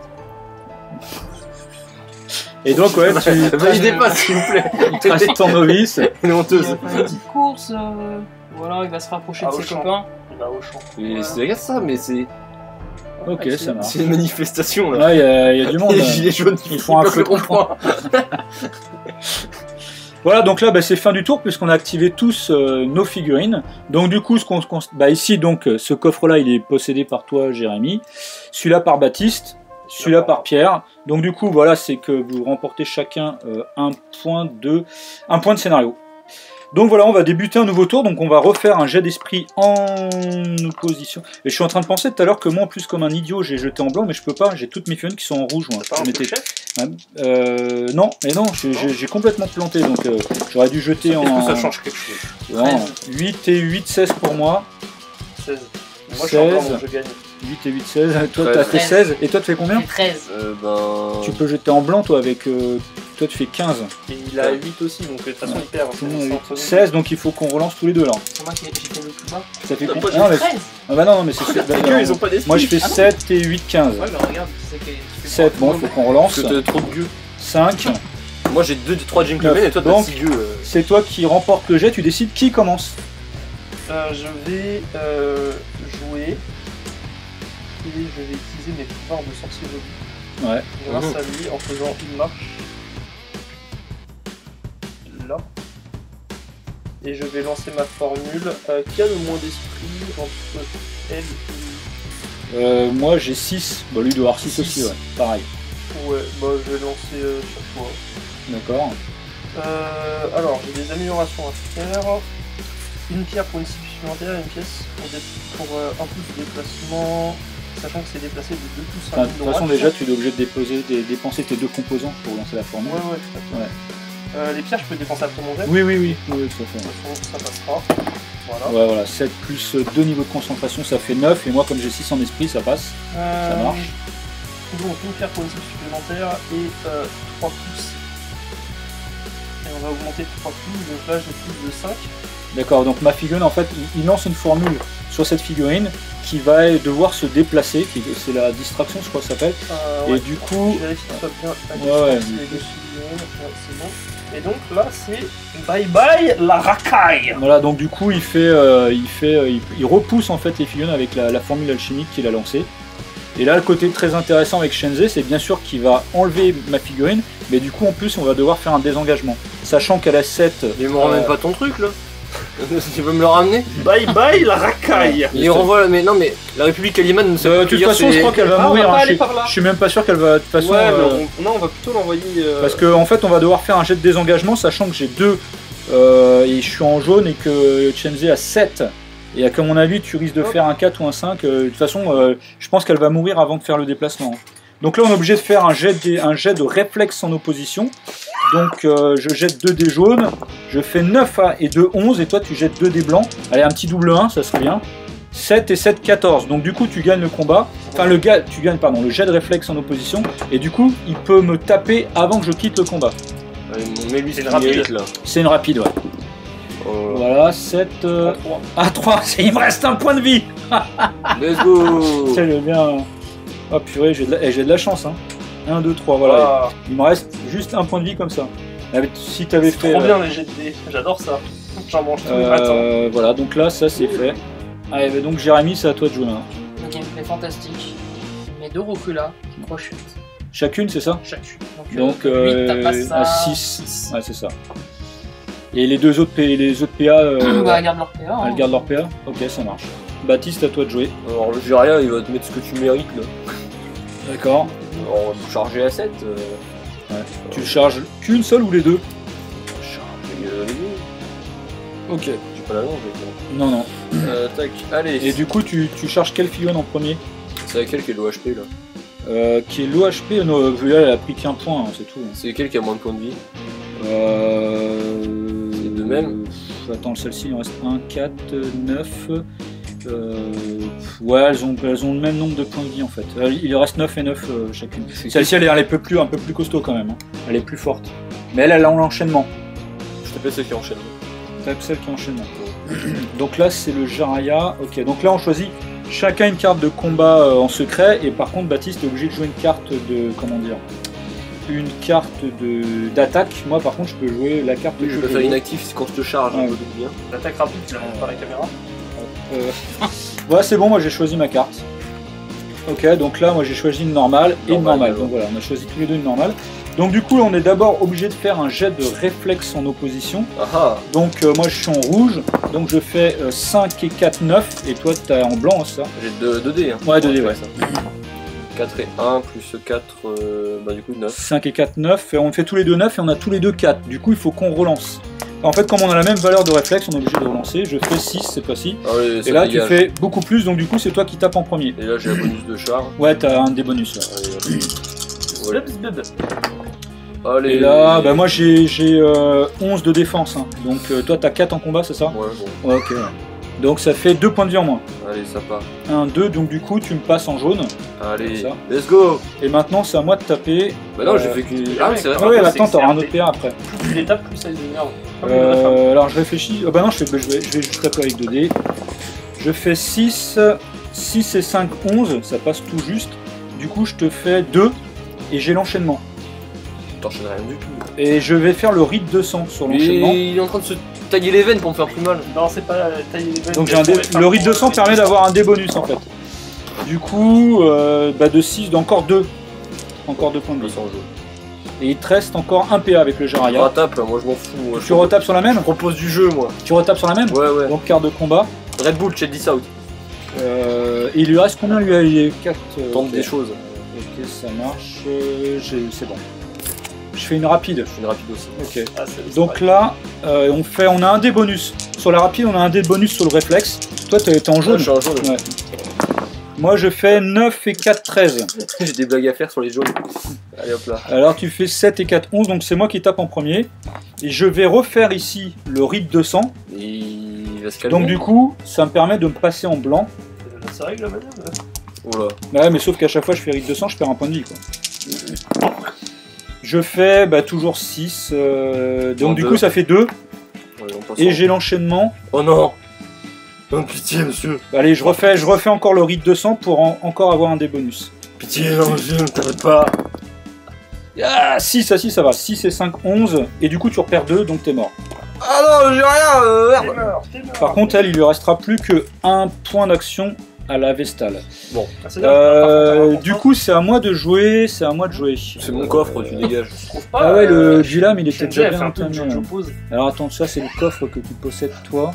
Et donc, ouais, tu Validez pas, s'il vous plaît. il te reste ton novice. Elle est Il honteuse. va faire une petite course. euh, Voilà, il va se rapprocher Ah, de au ses champ. copains. Il va au champ. Mais c'est regarde ça, mais c'est. Ok, ça marche. C'est une manifestation là. Ouais, il y, a- il y a du monde. Les là. gilets jaunes, Ils font un peuvent feu le de comprendre. Voilà, donc là, bah, c'est fin du tour puisqu'on a activé tous euh, nos figurines. Donc du coup, ce qu'on, qu'on- bah, ici, donc, euh, ce coffre-là, il est possédé par toi, Jérémy. Celui-là par Baptiste. Celui-là par Pierre. Donc du coup, voilà, c'est que vous remportez chacun euh, un point de, un point de scénario. Donc voilà, on va débuter un nouveau tour. Donc on va refaire un jet d'esprit en opposition. Et je suis en train de penser tout à l'heure que moi, en plus comme un idiot, j'ai jeté en blanc, mais je peux pas. J'ai toutes mes figurines qui sont en rouge. Moi. Pas Je euh, non, mais non, j'ai- complètement planté, donc euh, j'aurais dû jeter en... que ça change quelque chose? Non, 8 et 8, 16 pour moi. 16. Moi, je suis en blanc, 16. donc je gagne. 8 et 8, 16. Toi, t'as fait 16. Et toi, tu fais combien C'est 13. Euh, ben. Tu peux jeter en blanc, toi, avec... euh, toi, tu fais 15. Et il a 8 aussi, donc de toute façon, il perd. Tout le monde a C'est huit. entre nous. 16, donc il faut qu'on relance tous les deux, là. C'est moi qui ai fait le plus bas. Ça fait combien pas Ah, non, mais... 13 ah bah non, non, mais c'est... c'est- bah, non. ils ont pas d'esprit. Moi, je fais Ah non. 7 et 8, 15. Ouais, mais regarde, c'est que tu fais 7, quoi bon, il faut qu'on relance. Parce que t'as trop de gueux. 5. Moi j'ai 2 3 gentlemen et toi t'as Donc- 6 gueux. euh. C'est toi qui remporte le jet, tu décides qui commence. Euh, je vais euh, jouer. Je vais utiliser mes pouvoirs de sorcier joli. Ouais. Grâce Mhm. à lui, en faisant une marche. Là. Et je vais lancer ma formule. Euh, qui a le moins d'esprit entre elle et Euh, moi, j'ai 6. Bah, lui doit avoir 6 aussi, ouais. Pareil. Ouais, bah je vais lancer euh, sur toi. D'accord. Euh, alors, j'ai des améliorations à faire. Une pierre pour une cible supplémentaire, une pièce pour, euh, un pouce de déplacement, sachant que c'est déplacé de 2 pouces à Enfin, de toute façon, déjà, tu es obligé de déposer, de dépenser tes deux composants pour lancer la formule. Ouais, ouais, tout à fait. Ouais. Euh, les pierres, je peux dépenser après mon jet. Oui, oui, oui, oui, tout à fait. De toute façon, ça passera. Voilà. Ouais, voilà, 7 plus 2 niveaux de concentration, ça fait 9, et moi, comme j'ai 6 en esprit, ça passe. Euh, Ça marche. Donc, une pierre pour une cible supplémentaire et euh, 3 pouces. Et on va augmenter de 3 pouces, donc là j'ai plus de 5. D'accord, donc ma figurine, en fait, il lance une formule sur cette figurine qui va devoir se déplacer, qui- c'est la distraction, je crois que ça s'appelle. Euh, Et ouais. du coup. Et donc là, c'est bye bye la racaille. voilà, donc du coup, il fait, euh, il fait, euh, il, il repousse en fait les figurines avec la, la formule alchimique qu'il a lancée. Et là, le côté très intéressant avec Shenze, c'est bien sûr qu'il va enlever ma figurine, mais du coup, en plus, on va devoir faire un désengagement. Sachant qu'elle a 7. Mais me ramène pas ton truc là Tu veux me le ramener Bye bye la racaille. Il renvoie, mais non, mais la République Calimane ne sait Euh, pas de toute façon, je crois qu'elle va Ah, on va mourir. pas aller Je, par là. je suis même pas sûr qu'elle va. De toute façon, euh, on- non, on va plutôt l'envoyer. euh, Parce qu'en en fait, on va devoir faire un jet de désengagement, sachant que j'ai deux euh, et je suis en jaune et que Chenze a 7. Et à mon avis, tu risques de Hop. faire un 4 ou un 5. Euh, de toute façon, euh, je pense qu'elle va mourir avant de faire le déplacement. Donc là, on est obligé de faire un jet de, un jet de réflexe en opposition. Donc euh, je jette 2 dés jaunes, je fais 9 et 2, 11, et toi tu jettes 2 dés blancs. Allez, un petit double 1, ça serait bien. 7 et 7, 14. Donc du coup, tu gagnes le combat. Enfin, le gars, tu gagnes pardon, le jet de réflexe en opposition. Et du coup, il peut me taper avant que je quitte le combat. Mais lui, C'est c'est une rapide. là. C'est une rapide, ouais. Oh. Voilà, 7. euh, 33. Ah, 3, il me reste un point de vie Let's go je vais bien. Oh purée, j'ai de, la... eh, j'ai de la chance, hein. 1, 2, 3, voilà. Ah, Il me reste juste un point de vie comme ça. Ah, Si t'avais c'est fait. trop euh, bien les jets de dés. J'adore ça. J'en mange tous les matins. euh, voilà, donc là, ça c'est fait. Allez, bah donc Jérémy, c'est à toi de jouer maintenant. Le gameplay fantastique. Mes deux Roku là qui crochetent. Chacune, c'est ça? Chacune. Donc euh, huit, euh, t'as pas ça. à 6. Ouais, c'est ça. Et les deux autres, P- les autres PA, euh, bah, regarde leur PA. hein. elles gardent leur PA Ok, ça marche. Baptiste, à toi de jouer. Alors le Gyria, il va te mettre ce que tu mérites là. D'accord. Alors, charger à 7. Euh... Tu le charges qu'une seule ou les deux? Charger euh, les deux. Ok. J'ai pas la longe, j'ai Non, non. Euh, tac, allez. Et du coup, tu, tu charges quelle figurine en premier? C'est laquelle qui est l'OHP là? Euh, Qui est l'OHP Non, euh, elle, elle a pris qu'un point, hein, c'est tout. C'est laquelle qui a moins de points de vie? Euh... C'est de même? euh, Attends, celle-ci, il en reste 1, 4, 9. Euh... Ouais, elles ont, elles ont le même nombre de points de vie en fait. Euh, Il en reste 9 et 9 euh, chacune. Celle-ci, elle est un peu plus, un peu plus costaud quand même. hein. Elle est plus forte. Mais elle, elle a l'enchaînement. Je t'appelle celle qui enchaîne. Tape celle qui enchaîne. Donc là, c'est le Jaraya. Ok, donc là, on choisit chacun une carte de combat euh, en secret. Et par contre, Baptiste est obligé de jouer une carte de. Comment dire Une carte de d'attaque. Moi, par contre, je peux jouer la carte Oui, que je peux faire inactif quand je te charge, Ouais. bien. L'attaque rapide, tu la montres pas à la caméra. Euh, Ouais, c'est bon, moi j'ai choisi ma carte. Ok, donc là, moi j'ai choisi une normale et une Normale. Donc voilà, on a choisi tous les deux une normale. Donc du coup, on est d'abord obligé de faire un jet de réflexe en opposition. Ah ah Donc euh, moi je suis en rouge, donc je fais euh, 5 et 4, 9. Et toi, t'as en blanc, c'est ça J'ai 2, 2 dés. Hein. Ouais, 2 dés, ouais. Ça. 4 et 1 plus 4, euh, bah du coup 9. 5 et 4, 9. Et on fait tous les deux 9 et on a tous les deux 4. Du coup, il faut qu'on relance. En fait, comme on a la même valeur de réflexe, on est obligé de relancer. Je fais 6 cette fois-ci. Ah Et là, dégage. tu fais beaucoup plus, donc du coup, c'est toi qui tapes en premier. Et là j'ai la bonus de charge. Ouais, t'as un des bonus là. Allez, voilà. Allez. Et là, bah moi j'ai j'ai, euh, 11 de défense. hein. Donc euh, toi t'as 4 en combat, c'est ça? Ouais, bon. Ouais, ok. Donc ça fait 2 points de vie en moins. Allez, ça part. 1, 2, donc du coup tu me passes en jaune. Allez, Ça. let's go Et maintenant c'est à moi de taper. Bah non, Euh, j'ai fait qu'une. Ah c'est vrai. Ah ouais, attends, t'auras un autre PA après. Plus tu les tapes, plus ça les énerve. Euh, alors je réfléchis. Ah bah non, je, fais, je, vais, je vais juste taper avec 2 dés. Je fais 6, 6 et 5, 11. Ça passe tout juste. Du coup je te fais 2 et j'ai l'enchaînement. T'enchaînes rien du tout. Et je vais faire le rite de sang sur Mais l'enchaînement. il est en train de se tailler les veines pour me faire plus mal. Non, c'est pas euh, tailler les veines. Donc j'ai un dé- le rite de sang permet d'avoir un dé bonus en fait. Du coup, euh, bah de 6, d'encore 2. Encore 2 points de vie. Et il te reste encore un PA avec le Je Jaraya. retape, moi je m'en fous. moi, Tu retapes sur la même je propose du jeu, moi. Tu retapes sur la même Ouais, ouais. Donc carte de combat. Red Bull, check this out. Euh, et il lui reste combien lui Il est 4. Tente des choses. Ok, ça marche. Euh, j'ai- c'est bon. Je fais une rapide. Je suis une rapide aussi. Ok. Ah, c'est- Donc là, euh, on fait, on a un dé bonus. Sur la rapide, on a un dé bonus sur le réflexe. Toi, t'es en Ah, jaune. je suis un jaune. Ouais. Moi, je fais 9 et 4, 13. J'ai des blagues à faire sur les jaunes. Allez hop là. Alors tu fais 7 et 4, 11, donc c'est moi qui tape en premier. Et je vais refaire ici le rite de sang. Et il va se calmer. Donc du coup, ça me permet de me passer en blanc. Ça règle la madame Oh là. Bah ouais, mais sauf qu'à chaque fois que je fais rite de sang, je perds un point de vie. Quoi. Je fais bah, toujours 6. donc En du deux. coup, ça fait 2. Ouais, on passe Et j'ai l'enchaînement. Oh non Non, pitié, monsieur. Allez, je refais, je refais encore le rite de sang pour en- encore avoir un des bonus. Pitié, non, monsieur, ne t'arrête pas. Ah, 6, ah si, ça va. 6 et 5, 11. Et du coup, tu repères 2, donc t'es mort. Ah non, j'ai rien, euh, T'es merde. mort, t'es mort. Par contre, elle, il lui restera plus que un point d'action à la Vestale. Ah, c'est-à-dire que, Euh, du coup, c'est à moi de jouer. C'est à moi de jouer. C'est mon coffre, tu dégages. je trouve pas. Ah ouais, le euh, Gulam, il était déjà bien un peu de entamé. Hein. Alors attends, ça c'est le coffre que tu possèdes toi.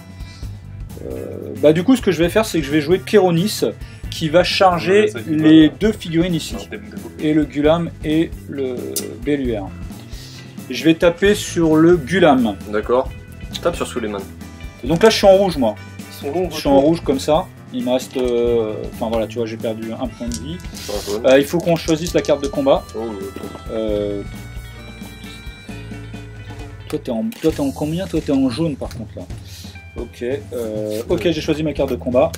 Euh, bah du coup, ce que je vais faire, c'est que je vais jouer Kéronis, qui va charger Ouais, les deux figurines ici, Non, et le Gulam et le Belluaire. Je vais taper sur le Gulam. D'accord. Tape sur Suleiman. Donc là, je suis en rouge, moi. Ils sont longs, Je suis en rouge comme ça. Il me reste, euh, enfin voilà, tu vois, j'ai perdu un point de vie. Euh, il faut qu'on choisisse la carte de combat. Oh, euh, Toi, t'es en... toi, t'es en combien? Toi, t'es en jaune par contre là. Ok, euh, ok, j'ai choisi ma carte de combat.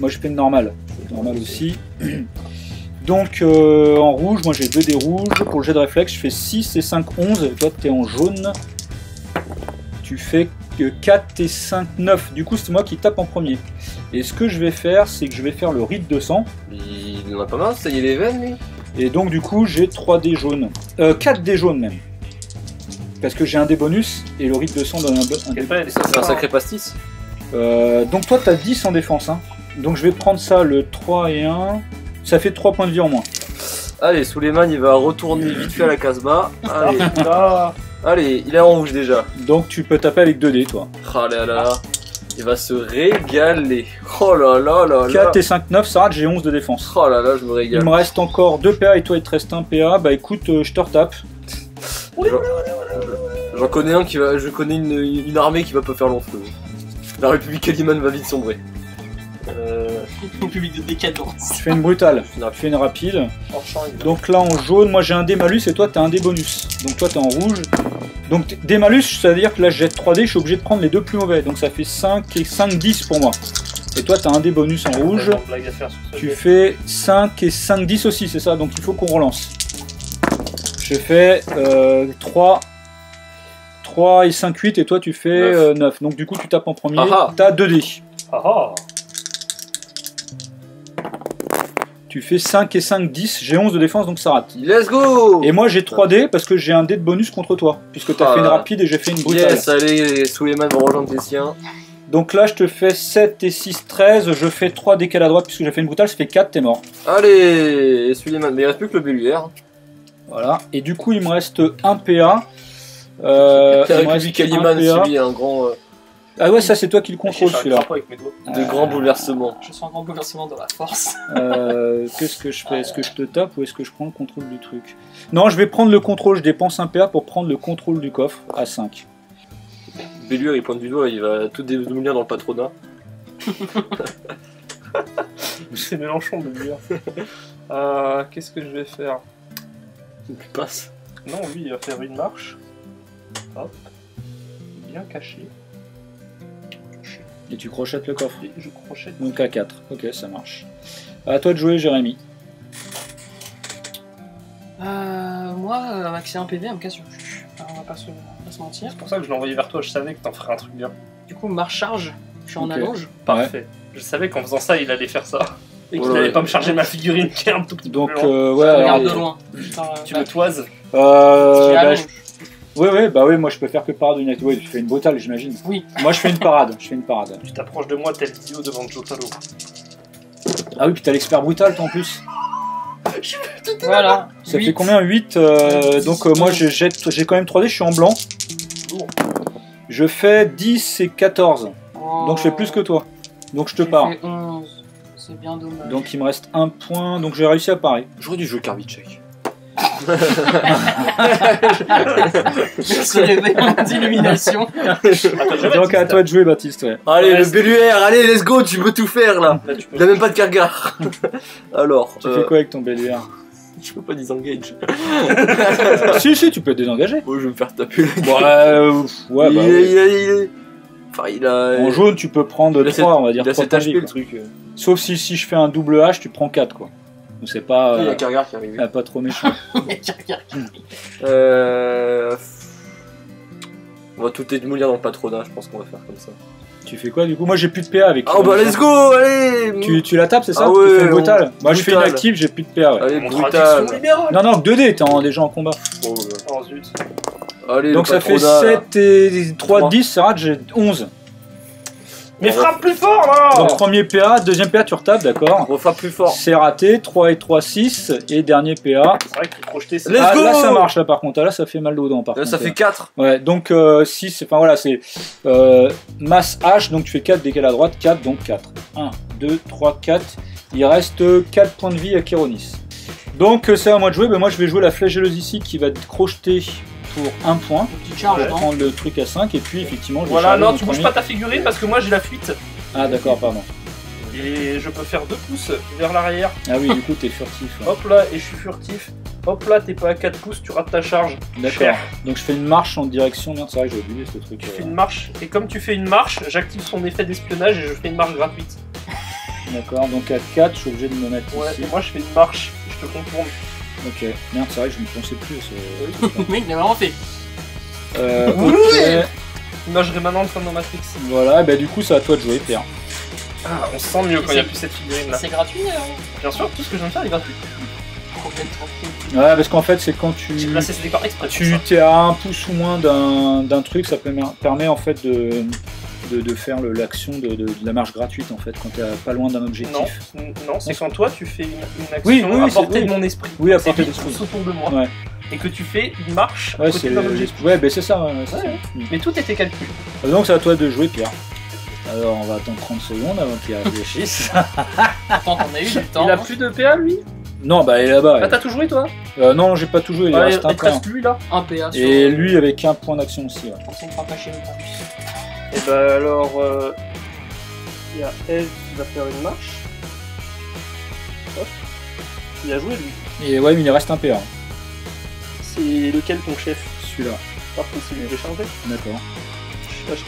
Moi, je fais une normale. Normale aussi. Donc, euh, en rouge, moi j'ai 2 dés rouges. Pour le jet de réflexe, je fais 6 et 5, 11. Et toi, t'es en jaune. Tu fais 4 et 5, 9. Du coup, c'est moi qui tape en premier. Et ce que je vais faire, c'est que je vais faire le rite de sang. Il en a pas marre, ça y est les veines, lui? Et donc du coup j'ai 3 dés jaunes. Euh, 4 dés jaunes même. Parce que j'ai un dé bonus et le rite de sang donne un, un dé. Ça, c'est un sacré pastis. Euh, donc toi t'as 10 en défense. Hein. Donc je vais prendre ça le 3 et 1. Ça fait 3 points de vie en moins. Allez, Suleiman, il va retourner vite fait à la Casbah. Allez, Ah, allez, il est en rouge déjà. Donc tu peux taper avec 2 dés, toi. Oh là là. Il va se régaler. Oh là là là là. 4 et 5, 9, ça rate, j'ai 11 de défense. Oh là là, je me Il régale. me reste encore 2 PA et toi il te reste 1 PA. Bah écoute, euh, je te retape. J'en connais un qui va. Je connais une, une armée qui va pas faire long feu. La République Aliman va vite sombrer. Au public de décadence. Tu fais une brutale, tu fais une rapide. Donc là en jaune, moi j'ai un dé malus et toi t'as un dé bonus. Donc toi t'es en rouge. Donc dé malus, ça veut dire que là je jette 3 dés, je suis obligé de prendre les deux plus mauvais. Donc ça fait 5 et 5, 10 pour moi. Et toi t'as un dé bonus en rouge. Tu fais 5 et 5, 10 aussi, c'est ça? Donc il faut qu'on relance. Je fais euh, 3, 3 et 5, 8 et toi tu fais Neuf. euh, 9. Donc du coup tu tapes en premier. Ah ah. T'as 2 dés. Ah Tu fais 5 et 5, 10. J'ai 11 de défense donc ça rate. Let's go Et moi j'ai 3 dés parce que j'ai un dé de bonus contre toi. Puisque t'as Ah. fait une rapide et j'ai fait une brutale. Yes, allez, Suleiman va rejoindre les siens. Donc là je te fais 7 et 6, 13. Je fais 3 décalés à droite puisque j'ai fait une brutale, ça fait 4, t'es mort. Allez, Suleiman, mais il reste plus que le Belluaire. Voilà. Et du coup il me reste un PA. Euh, il me reste République un Aliman PA. subit un grand, euh, Ah ouais, ça c'est toi qui le Je contrôle celui-là. crapaud avec mes doigts. de grands bouleversements. Je sens un grand bouleversement dans la force. Euh, Qu'est-ce que je fais? Est-ce que je te tape ou est-ce que je prends le contrôle du truc? Non, je vais prendre le contrôle. Je dépense un PA pour prendre le contrôle du coffre à 5. Belluaire, il pointe du doigt, il va tout démolir dans le patronat. C'est Mélenchon de le dire. Euh, Qu'est-ce que je vais faire? Il passe. Non, lui, il va faire une marche. Hop. Bien caché. Et tu crochettes le coffre. Et je crochette. Donc à 4. Ok, ça marche. À toi de jouer, Jérémy. Euh, moi, euh, avec ces 1 PV, elle me casse le cul. Alors, on va pas se, pas se mentir. C'est pour ça que je l'ai envoyé vers toi, je savais que t'en ferais un truc bien. Du coup, marche charge. Je suis en Ok. allonge. Parfait. Je savais qu'en faisant ça, il allait faire ça. Et qu'il Ouais, n'allait ouais. pas me charger ma figurine qui est un tout petit Donc peu plus loin. euh, Je ouais. alors, regarde de loin. Tu bah, me toises euh, je bah, allonge. je- ouais, ouais, bah oui, moi je peux faire que parade une Ouais, tu fais une brutale, j'imagine. Oui. Moi je fais une parade. Je fais une parade. Tu t'approches de moi tel Dio devant Jotaro. Ah oui, puis t'as l'expert brutal toi en plus. Voilà. Ça Huit. fait combien 8 Donc euh, moi je jette, j'ai quand même 3D, je suis en blanc. Lourd. Je fais 10 et 14. Oh. Donc je fais plus que toi. Donc je te J'ai pars. fait 11. C'est bien dommage. Donc il me reste un point, donc j'ai réussi à parer. J'aurais dû jouer Karvitchek. Ce réveil d'illumination. donc à toi de jouer Baptiste, ouais. Allez, le. Belluaire, allez, let's go, tu peux tout faire là. Là, tu peux- Il a même pas de cargar. Alors, Tu euh, fais quoi avec ton Béliard je peux pas disengage. Si, si, tu peux te désengager. Oh, je vais me faire taper. Ouais, euh, ouais, il, bah, est- ouais. il, est- il est- Enfin, il a. En jaune, tu peux prendre il a 3, on va dire. Il a 3 cet HP quoi. le truc. Sauf si, si je fais un double H, tu prends 4, quoi. Donc c'est pas, Il y euh, a Kargar qui est arrivé. ah, pas trop méchant. Euh... On va tout démolir dans le patronat, je pense qu'on va faire comme ça. tu fais quoi du coup? Moi j'ai plus de PA avec. Ah bah let's go, allez Tu, tu la tapes, c'est ça? Ah Tu ouais, fais une on- brutale Moi je fais une active, j'ai plus de PA, ouais. Allez, brutal Non, non, 2D, t'es en- déjà en combat. Oh, là. Oh zut. Allez, Donc ça fait patronat, là. 7 et 3, Trois. 10, ça rate, j'ai 11. Mais frappe plus fort là Donc premier PA, deuxième PA, tu retapes, d'accord. Faire plus fort. C'est raté, 3 et 3, 6. Et dernier PA. C'est vrai qu'il projetait c'est Let's Ah, go là ça marche là par contre, Ah, là ça fait mal au dents par Là, contre. ça fait 4. Ouais, donc 6, enfin voilà, c'est euh, masse H, donc tu fais 4 décalés à droite, 4, donc 4. 1, 2, 3, 4. Il reste 4 points de vie à Kéronis. Donc euh, c'est à moi de jouer, ben, moi je vais jouer la flagelleuse ici qui va te crocheter pour 1 point. Petite charge. Je vais prendre le truc à 5 et puis effectivement je vais Voilà, non, tu bouges pas ta figurine parce que moi j'ai la fuite. Ah d'accord, pardon. Et je peux faire deux pouces vers l'arrière. Ah oui, du coup t'es furtif. ouais. Hop là, et je suis furtif. Hop là, t'es pas à 4 pouces, tu rates ta charge. D'accord. cher. Donc je fais une marche en direction. Merde, c'est vrai que j'ai oublié ce truc. Tu euh. fais une marche, et comme tu fais une marche, j'active son effet d'espionnage et je fais une marche gratuite. D'accord, donc à 4, je suis obligé de me mettre Ouais, ici. et moi je fais une marche, et je te contourne. Ok, merde, c'est vrai que je ne pensais plus. à ce- Le mec, il l'a vraiment fait. Euh. Image rémanente fin de Matrix. Voilà, bah du coup c'est à toi de jouer, Pierre. Ah, on se sent mieux quand il n'y a plus cette figurine là. C'est gratuit, hein Bien sûr, tout ce que je viens de faire est gratuit. Ouais, parce qu'en fait c'est quand tu placé ce décor exprès. pour tu t'es à un pouce ou moins d'un d'un truc, ça permet, permet en fait de de, de faire l'action de, de- de la marche gratuite en fait quand t'es pas loin d'un objectif. Non, non c'est quand toi tu fais une, une action Oui, oui, à portée de mon esprit. Oui, à portée pousse autour de moi. Ouais, Et que tu fais une marche à ouais côté c'est d'un objectif. ouais, ben c'est ça. ouais. Mm. Mais tout était calculé. Donc c'est à toi de jouer Pierre. Alors on va attendre 30 secondes avant qu'il réfléchisse. Pourtant, on a eu du temps. Il a plus de PA lui? Non, bah il est là-bas. Ah, t'as tout joué toi? Euh, non, j'ai pas tout joué, il reste un Il reste lui là un PA sur. Et lui avec un point d'action aussi. ouais. Et bah alors, euh, il y a elle qui va faire une marche. Hop. Il a joué lui. Et ouais, mais il reste un PA. C'est lequel ton chef? Celui-là. Par contre, c'est lui que j'ai changé. D'accord. Je sais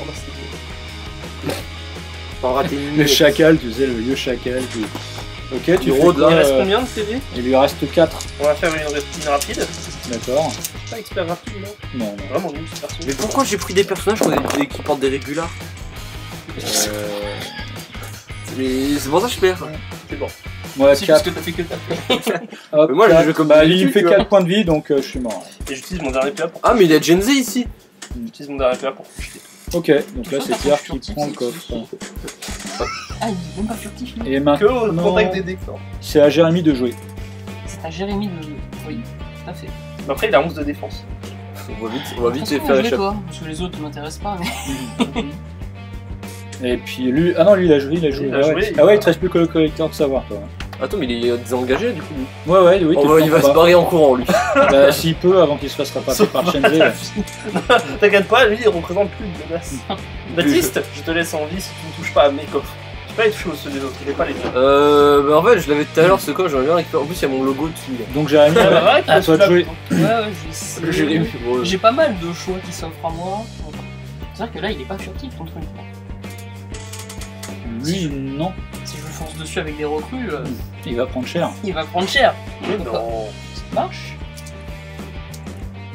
pas, raté une Le chacal, tu sais, le vieux chacal. Qui... Ok, tu Il fais rôde, quoi, Il reste euh, combien de TV Il lui reste 4. On va faire une rapide. D'accord. Pas expert rapide, non Non, non. Vraiment nul ce perso. Mais pourquoi j'ai pris des personnages dit- qui portent des régulars Euh... Mais C'est pour ça que je perds. C'est bon. Ouais, C'est parce 4. que t'as fait que t'as fait. Hop, Mais moi, je quatre. joue comme bah, d'habitude, il me fait tu vois. 4 points de vie, donc euh, je suis mort. Et j'utilise mon dernier PA pour. Ah, mais il y a Gen Z ici J'utilise mon dernier PA pour. Ok, donc là c'est Pierre qui prend le coffre. Ah, il est même pas furtif, lui. Et Que maintenant, au contact des décors. c'est à Jérémy de jouer. C'est à Jérémy de jouer. Oui, tout à fait. Après, il a 11 de défense. On va vite, on va vite Attention, faire échapper. toi, parce que les autres ne m'intéressent pas. Mais... Et puis lui, ah non, lui il a joué, il a joué. Il a ah, joué, ouais. il Ah ouais, a- il te reste plus que le collecteur de savoir, toi. Attends, mais il est désengagé du coup. lui. Ouais, ouais, oui. Oh, bah, il va se barrer en courant lui. Bah, S'il peut, avant qu'il se fasse rattraper par ouais. T'inquiète pas, lui, il représente plus de menace. Baptiste, je te laisse en vie si tu ne touches pas à mes coffres. Pas être au ceux des autres, il est pas les miens. Euh, bah en fait, je l'avais tout à l'heure, ce coffre, j'aimerais bien récupérer. En plus, il y a mon logo dessus. là. Donc Jérémy, Ah, bah, ouais, à toi de jouer. Ouais, ouais, je bon, J'ai pas mal de choix qui s'offrent à moi. C'est vrai que là, il est pas furtif ton truc. Lui, non. Si je le fonce dessus avec des recrues, euh, Il va prendre cher. il va prendre cher. Mais non. Ça marche.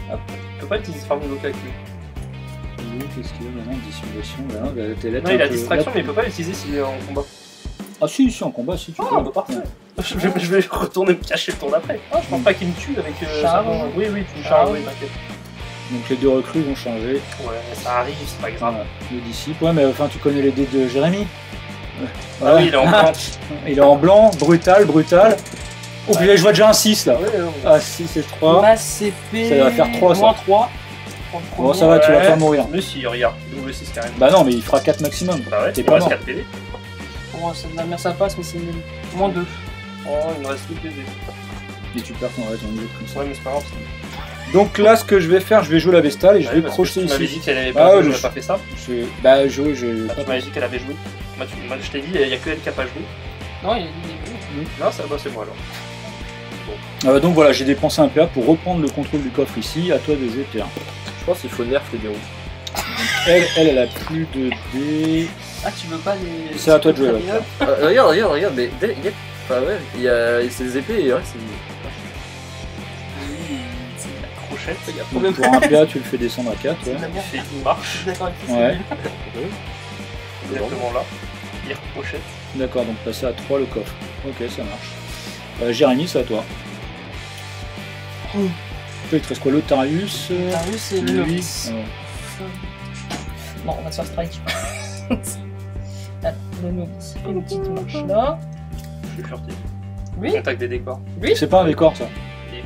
Tu peux pas utiliser ce fameux local avec lui. Oui, Qu'est-ce qu'il a maintenant Dissimulation, voilà, bah, tes lettres Non, il a distraction, mais il peut pas l'utiliser s'il est en combat. Ah si, si, en combat, si tu Ah, peux. bah parfait. Ouais. Je vais, je vais retourner me cacher le tour d'après. Ah, je pense pas qu'il me tue avec. Euh, Charge. ça. Oui, oui, tu me Charge. charges, oui, t'inquiète. Donc les deux recrues vont changer. Ouais, ça arrive, c'est pas grave. Le disciple. Ouais, mais enfin, tu connais les dés de Jérémy Ah oui, il est en blanc. Il est en blanc, brutal, brutal. Oh, puis là, je vois déjà un 6 là. Ouais, ouais. Ah, 6 et 3. Ma CP. Ça va faire trois, ça. Moins 3. Bon, ça va, tu vas pas mourir. Mais si, regarde, double 6 carrément. Bah non, mais il fera 4 maximum. Bah ouais, T'es pas reste mort. 4 PV. Bon, c'est de la merde, ça passe, mais c'est. Moins 2. Oh, il me reste 2 PV. Et tu perds ton, ouais, ton niveau comme ça. Ouais, mais c'est pas grave. c'est- Donc là, ce que je vais faire, je vais jouer la Vestale et je vais crocheter Tu m'avais ici. dit qu'elle avait Ah pas ouais, joué, pas fait ça. Je... Bah, je, je... Bah, tu m'avais dit qu'elle avait joué. Moi, je t'ai dit, il y a que elle qui a pas joué. Non, il y a des Non, ça va, c'est moi alors. Euh, donc voilà, j'ai dépensé un PA pour reprendre le contrôle du coffre ici. À toi de Pierre. Je pense qu'il faut nerf les déroules. Elle, elle, elle a plus de dés. Ah, tu veux pas les. C'est à toi de jouer, là. Ah, regarde, regarde, regarde, mais il y a. Enfin, ouais, il y a ses épées et ouais, c'est. Oui, c'est la crochette. Il y a Donc problème. pour un PA, tu le fais descendre à 4. Ouais. Il fait une marche, d'accord avec. Ouais. exactement là. Il crochette. D'accord, donc passer à 3 le coffre. Ok, ça marche. Euh, Jérémy, c'est à toi. Il te reste quoi L'Otarius euh, Darius, c'est le lui euh, Non, on va se faire strike. Alors, le novice. Fait une petite marche là. Je suis furtif. Oui, Contact des décors. C'est pas un décor, ça. Et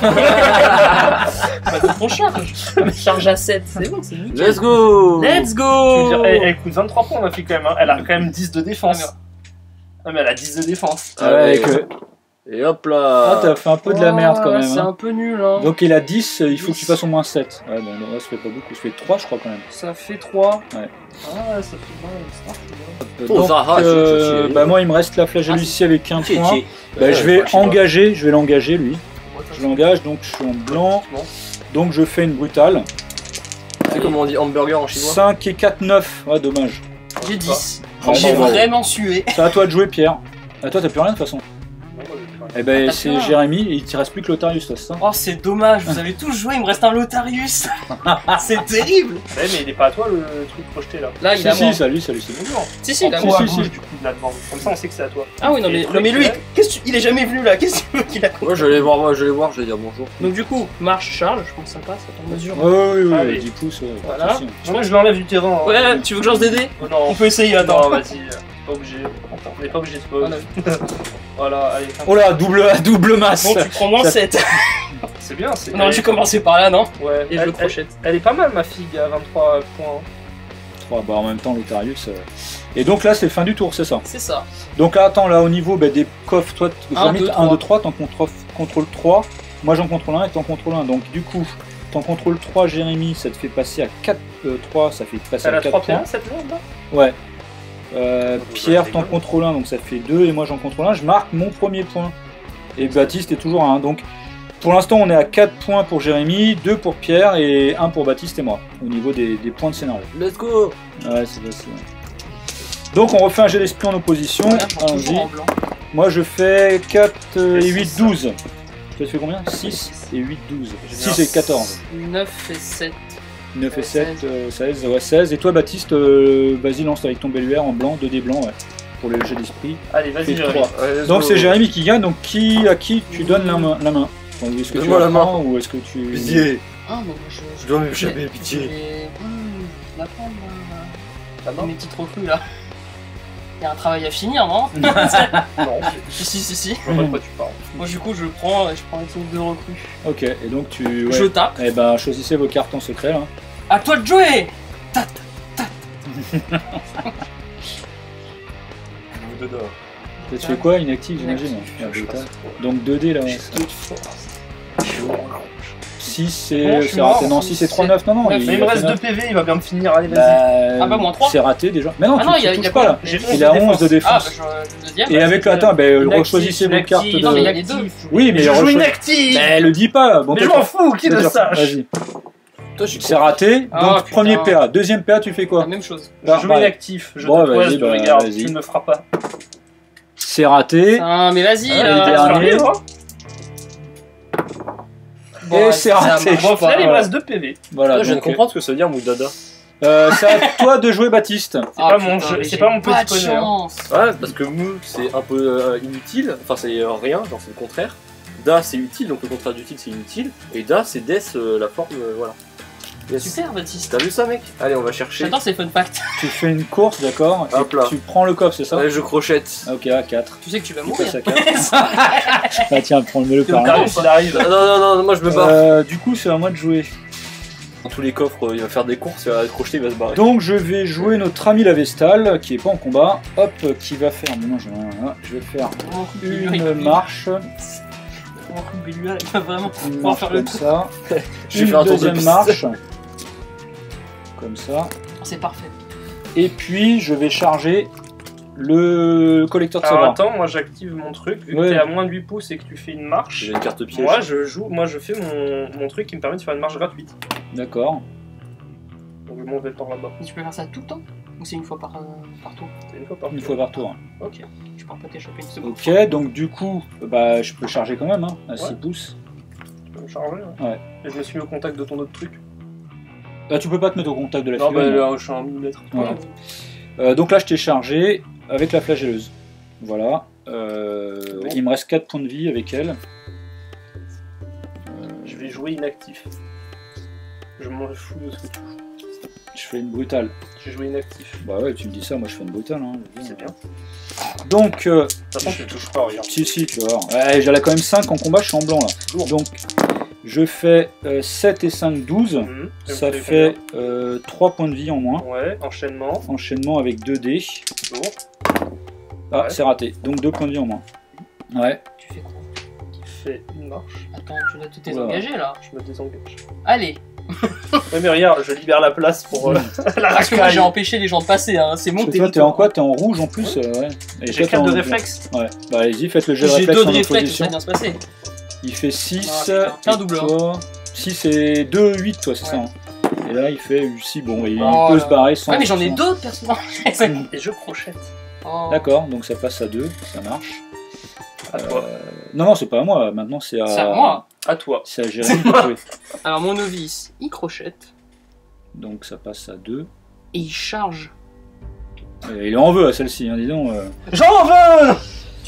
bah, donc on charge. charge à 7, c'est bon, c'est nickel. Let's go Let's go dire, elle, elle coûte 23 points ma fille quand même. hein. Elle a quand même 10 de défense. Ah, Ah, mais elle a 10 de défense. Ah ouais, avec, euh, Et hop Ah, là t'as fait un peu de la merde quand Oh, même. C'est hein. un peu nul, hein. Donc il a 10, il faut que tu 10. fasses au moins 7. Ouais, bon, là, ça fait pas beaucoup, ça fait 3 je crois quand même. Ça fait 3. Ouais. Ah, ça fait 20, ça fait Oh, Donc, euh, bah moi il me reste la flagelle ici avec un point. Bah, Ouais, je vais engager, je vais l'engager lui. 20. Je l'engage donc je suis en blanc. Donc je fais une brutale. C'est comment on dit hamburger en chinois 5 et 4, 9. Ouais, dommage. J'ai 10. Ah, J'ai vraiment sué. C'est à toi de jouer Pierre. À toi t'as plus rien de toute façon. Eh ben, c'est. Jérémy, et il te reste plus que Lotarius, toi, c'est ça Oh, c'est dommage, vous avez tous joué, il me reste un Lotarius. c'est terrible. Ouais, mais il est pas à toi le truc projeté là. Là, il Si, est à moi. si, salut, salut, c'est bon. Bonjour. Si, si, il est à moi. si, du coup de là-devant. Comme ça, on sait que c'est à toi. Ah oui, non, mais, non, mais lui, là qu'est-ce que tu- il est jamais venu là, qu'est-ce que tu veux qu'il a compris Moi, je vais aller voir, moi, je vais aller voir, je vais dire bonjour. Donc, du coup, marche, charge, je pense que ça passe à ton mesure. Ouais, ouais, ouais, Allez. 10 pouces, Voilà. mais je l'enlève du terrain. hein. Ouais, tu veux que je lance des dés Oh, non. On peut essayer, Non, attends. vas-y. euh, Pas obligé. On n'est pas obligé de Voilà. Voilà, allez. Oh là, double, double masse Bon, tu prends moins Ça- 7. C'est bien. c'est- On aurait dû commencer par là, non Ouais, Et je elle, le crochette. elle- elle est pas mal, ma figue, à 23 points. Trois, bah, en même temps, Lotarius. euh. Et donc là, c'est fin du tour, c'est ça C'est ça. Donc là, attends, là, au niveau bah, des coffres, toi, trois. 1, 2, 3, t'en contrôles, contrôles 3. Moi, j'en contrôle 1 et t'en contrôles 1. Donc, du coup, t'en contrôles 3, Jérémy, ça te fait passer à 4, 3, ça fait passer Elle à a 4 3 points. cette là? Ouais. Euh, Pierre, t'en contrôles 1, donc ça fait 2, et moi j'en contrôle 1. Je marque mon premier point. Et Baptiste est toujours à 1. Donc, pour l'instant, on est à 4 points pour Jérémy, 2 pour Pierre et 1 pour Baptiste et moi, au niveau des, des points de scénario. Let's go Ouais, c'est facile. Donc, on refait un jet d'esprit en opposition. Allons-y. Moi, je fais 4 euh, et Et 8, six. 12. Tu fais combien? 6 et 8, 12. J'ai 6 et 14. 9 et 7. 9 et Ouais, 7, euh, 16. Ouais, 16. Et toi, Baptiste, euh, vas-y, lance avec ton belluaire en blanc, 2 dés blancs, ouais. Pour le jet d'esprit. Allez, vas-y, Jérémy. let's Donc c'est Jérémy qui gagne, donc qui à qui tu donnes la main, la main? Donc, Est-ce que tu la main. ou est-ce que tu... Pitié Ah, mais moi je. Je dois je m'échapper, vais- pitié. Je vais la prendre là. Ah non Mes petites recrues là. Il y a un travail à finir, non? Non, Si, si, si, si. je vois pas de quoi tu parles. Moi, du coup, je prends, je prends les trucs de recrues. Ok, et donc tu... ouais. Je tape. Eh ben choisissez vos cartes en secret là. À toi de jouer Tat Vous dedans. Tu fais quoi Inactif j'imagine. Donc 2 dés là. J'ai deux de force. 6 Bon, c'est raté. Non, six, 6 c'est 3, c'est- 9. Non, non, il, Mais il me reste 2 neuf. PV, il va bien me finir. Allez, vas-y. Bah, Ah bah, moins trois. C'est raté déjà. Mais non, Ah tu, non, tu il y a- touches il a pas là. J'ai Il a 11 de Ah, défense. bah, je, le deuxième. Et avec attends, ben, rechoisissez vos cartes Non, mais il y a de... les deux. Oui, mais je joue inactif Mais le dis pas. Mais je m'en fous, qu'il le toi, sache Vas-y. Toi, je suis C'est raté. Donc Ah, putain. premier PA. Deuxième PA, tu fais quoi La même chose. Ah, Je joue bah, inactif, je Bon, te vas-y, toise, tu bah, regardes, vas-y. tu ne me feras pas. C'est raté. Putain, mais vas-y Ah, là. le dernier. Dernier, moi Bon, Et c'est ça raté. marche Bon, au final, il me reste 2 PV. Voilà. Là, je viens de donc, comprendre ce que ça veut dire Moudada. euh, c'est à toi de jouer Baptiste. C'est Ah, pas mon putain, jeu- mais c'est j'ai pas mon petit pas de chance. Ouais, parce que Mou, c'est un peu euh, inutile. Enfin, c'est euh, rien, genre c'est le contraire. Da, c'est utile, donc le contraire d'utile, c'est inutile. Et Da, c'est Death, euh, la forme, euh, voilà. Yes. Super, Baptiste. T'as vu ça, mec Allez, on va chercher. J'adore ces fun facts. Tu fais une course, d'accord et Hop là. Tu prends le coffre, c'est ça Allez, je crochette. Ok, à 4. Tu sais que tu vas Tu mourir. passes à 4. ah tiens, prends-le par là. Non, non, non, non, moi je me barre. Euh, du coup, c'est à moi de jouer. Dans tous les coffres, il va faire des courses, il va être crocheté, il va se barrer. Donc, je vais jouer notre ami la Vestale, qui est pas en combat. Hop, qui va faire. Mais non, je, je vais faire il- une marche. Il va vraiment pouvoir faire le ça. Je vais Une faire un tour de deuxième marche. Comme ça. C'est parfait. Et puis, je vais charger le collecteur de Alors attends, moi j'active mon truc, vu que Ouais. t'es à moins de 8 pouces et que tu fais une marche. J'ai une carte piège. Moi je joue, moi je fais mon, mon truc qui me permet de faire une marche gratuite. D'accord. Donc je monte temps là-bas. Tu peux faire ça tout le temps Ou c'est une fois par, euh, par tour? C'est une fois par Une tour. fois par tour. Ok. Tu peux pas t'échapper une seconde. Ok, donc du coup, bah, je peux charger quand même, hein, à 6 Ouais. pouces. Tu peux me charger ouais. Ouais. Et je me suis mis au contact de ton autre truc. Ah, tu peux pas te mettre au contact de la Non, bah figurine. là, je suis un millimètre. Voilà. Euh, donc là, je t'ai chargé avec la flagelleuse. Voilà. Euh, Bon. Il me reste 4 points de vie avec elle. Je vais jouer inactif. Je m'en fous de ce que tu joues. Je fais une brutale. Je vais jouer inactif. Bah ouais, tu me dis ça, moi je fais une brutale. Hein. C'est bien. Donc, euh, toute façon, tu touches pas, regarde. si, si, tu vois. Ouais, J'en ai quand même 5 en combat, je suis en blanc là. Lourd. Donc, je fais euh, 7 et 5, 12. Mhm. Ça fait euh, 3 points de vie en moins. Ouais, enchaînement. Enchaînement avec 2 dés. Lourd. Ah, Ouais. c'est raté. Donc 2 points de vie en moins. Ouais. Tu fais quoi Qui fait une marche. Attends, tu dois Voilà. engagé là. Je me désengage. Allez Ouais, mais regarde, je libère la place pour euh, la Parce que moi j'ai racaille. empêché les gens de passer, hein. c'est mon toi, t'es en quoi? T'es en rouge en plus euh, ouais. Et J'ai toi, 4 t'es de en- réflexe. Ouais. Bah allez-y, faites le jeu de J'ai réflexe deux de en réflexe, ça va bien se passer. Il fait 6. Ah, un doubleur. 6 et 2, 8, toi, c'est Ouais. ça. hein. Et là, il fait 6. Bon, et il Oh peut là se barrer sans. Ouais, mais j'en ai d'autres personnages. Et je crochette. Oh. D'accord, donc ça passe à 2, ça marche. À toi. Euh, Non, non, c'est pas à moi. Maintenant, c'est à. C'est à moi. À toi. C'est à Jérémy. Alors mon novice, il crochette Donc ça passe à 2. et il charge. Il en veut à celle-ci, hein, dis donc. euh. J'en veux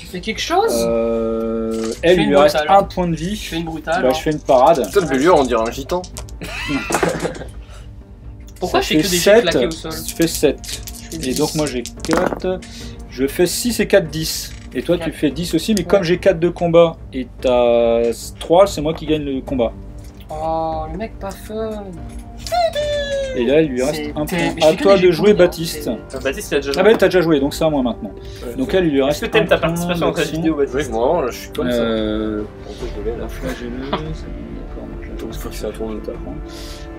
Tu fais quelque chose Euh, elle, il une lui reste brutale. un point de vie. Je fais une brutale. Bah, hein. je fais une parade. Ça, le bellier, on dirait un gitan. Pourquoi Ça je fais que des jets sept. claqués au sol Je fais 7. Je fais Et 10. donc moi j'ai 4. Je fais 6 et 4, 10. Et toi tu Quatre. fais 10 aussi, mais comme j'ai 4 de combat et t'as 3, c'est moi qui gagne le combat. Oh, le mec pas fun. Et là il lui reste un point. À toi de jouer. Baptiste. C'est- Baptiste, il a déjà joué. Ah bah t'as déjà joué, donc c'est à moi maintenant. Donc elle il lui Est-ce reste que t'aimes ta participation dans ta vidéo, Oui, Baptiste moi, je suis comme ça. Euh, là. c'est.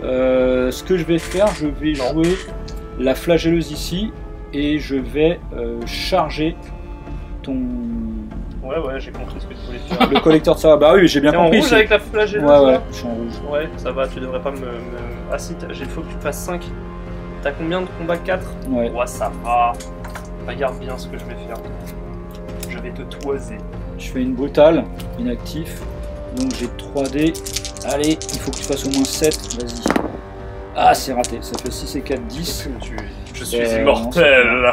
Euh, ce que je vais faire, je vais Non. jouer la flagelleuse ici et je vais euh, charger ton Ouais, ouais, j'ai compris ce que tu voulais faire. le collecteur de ça. Bah oui, j'ai bien T'es en compris. rouge c'est- avec la flagelleuse Ouais, ouais, je suis en rouge. Ouais, ça va, tu devrais pas me. me- Ah si, t'as- il faut que tu fasses 5. T'as combien de combats 4 Ouais. Ouais, ça va. Regarde bien ce que je vais faire. Je vais te toiser. Je fais une brutale, inactif. Donc j'ai 3D. Allez, il faut que tu fasses au moins 7. Vas-y. Ah, c'est raté. Ça fait 6 et 4, 10. Tu me tues. Je suis Euh, immortel.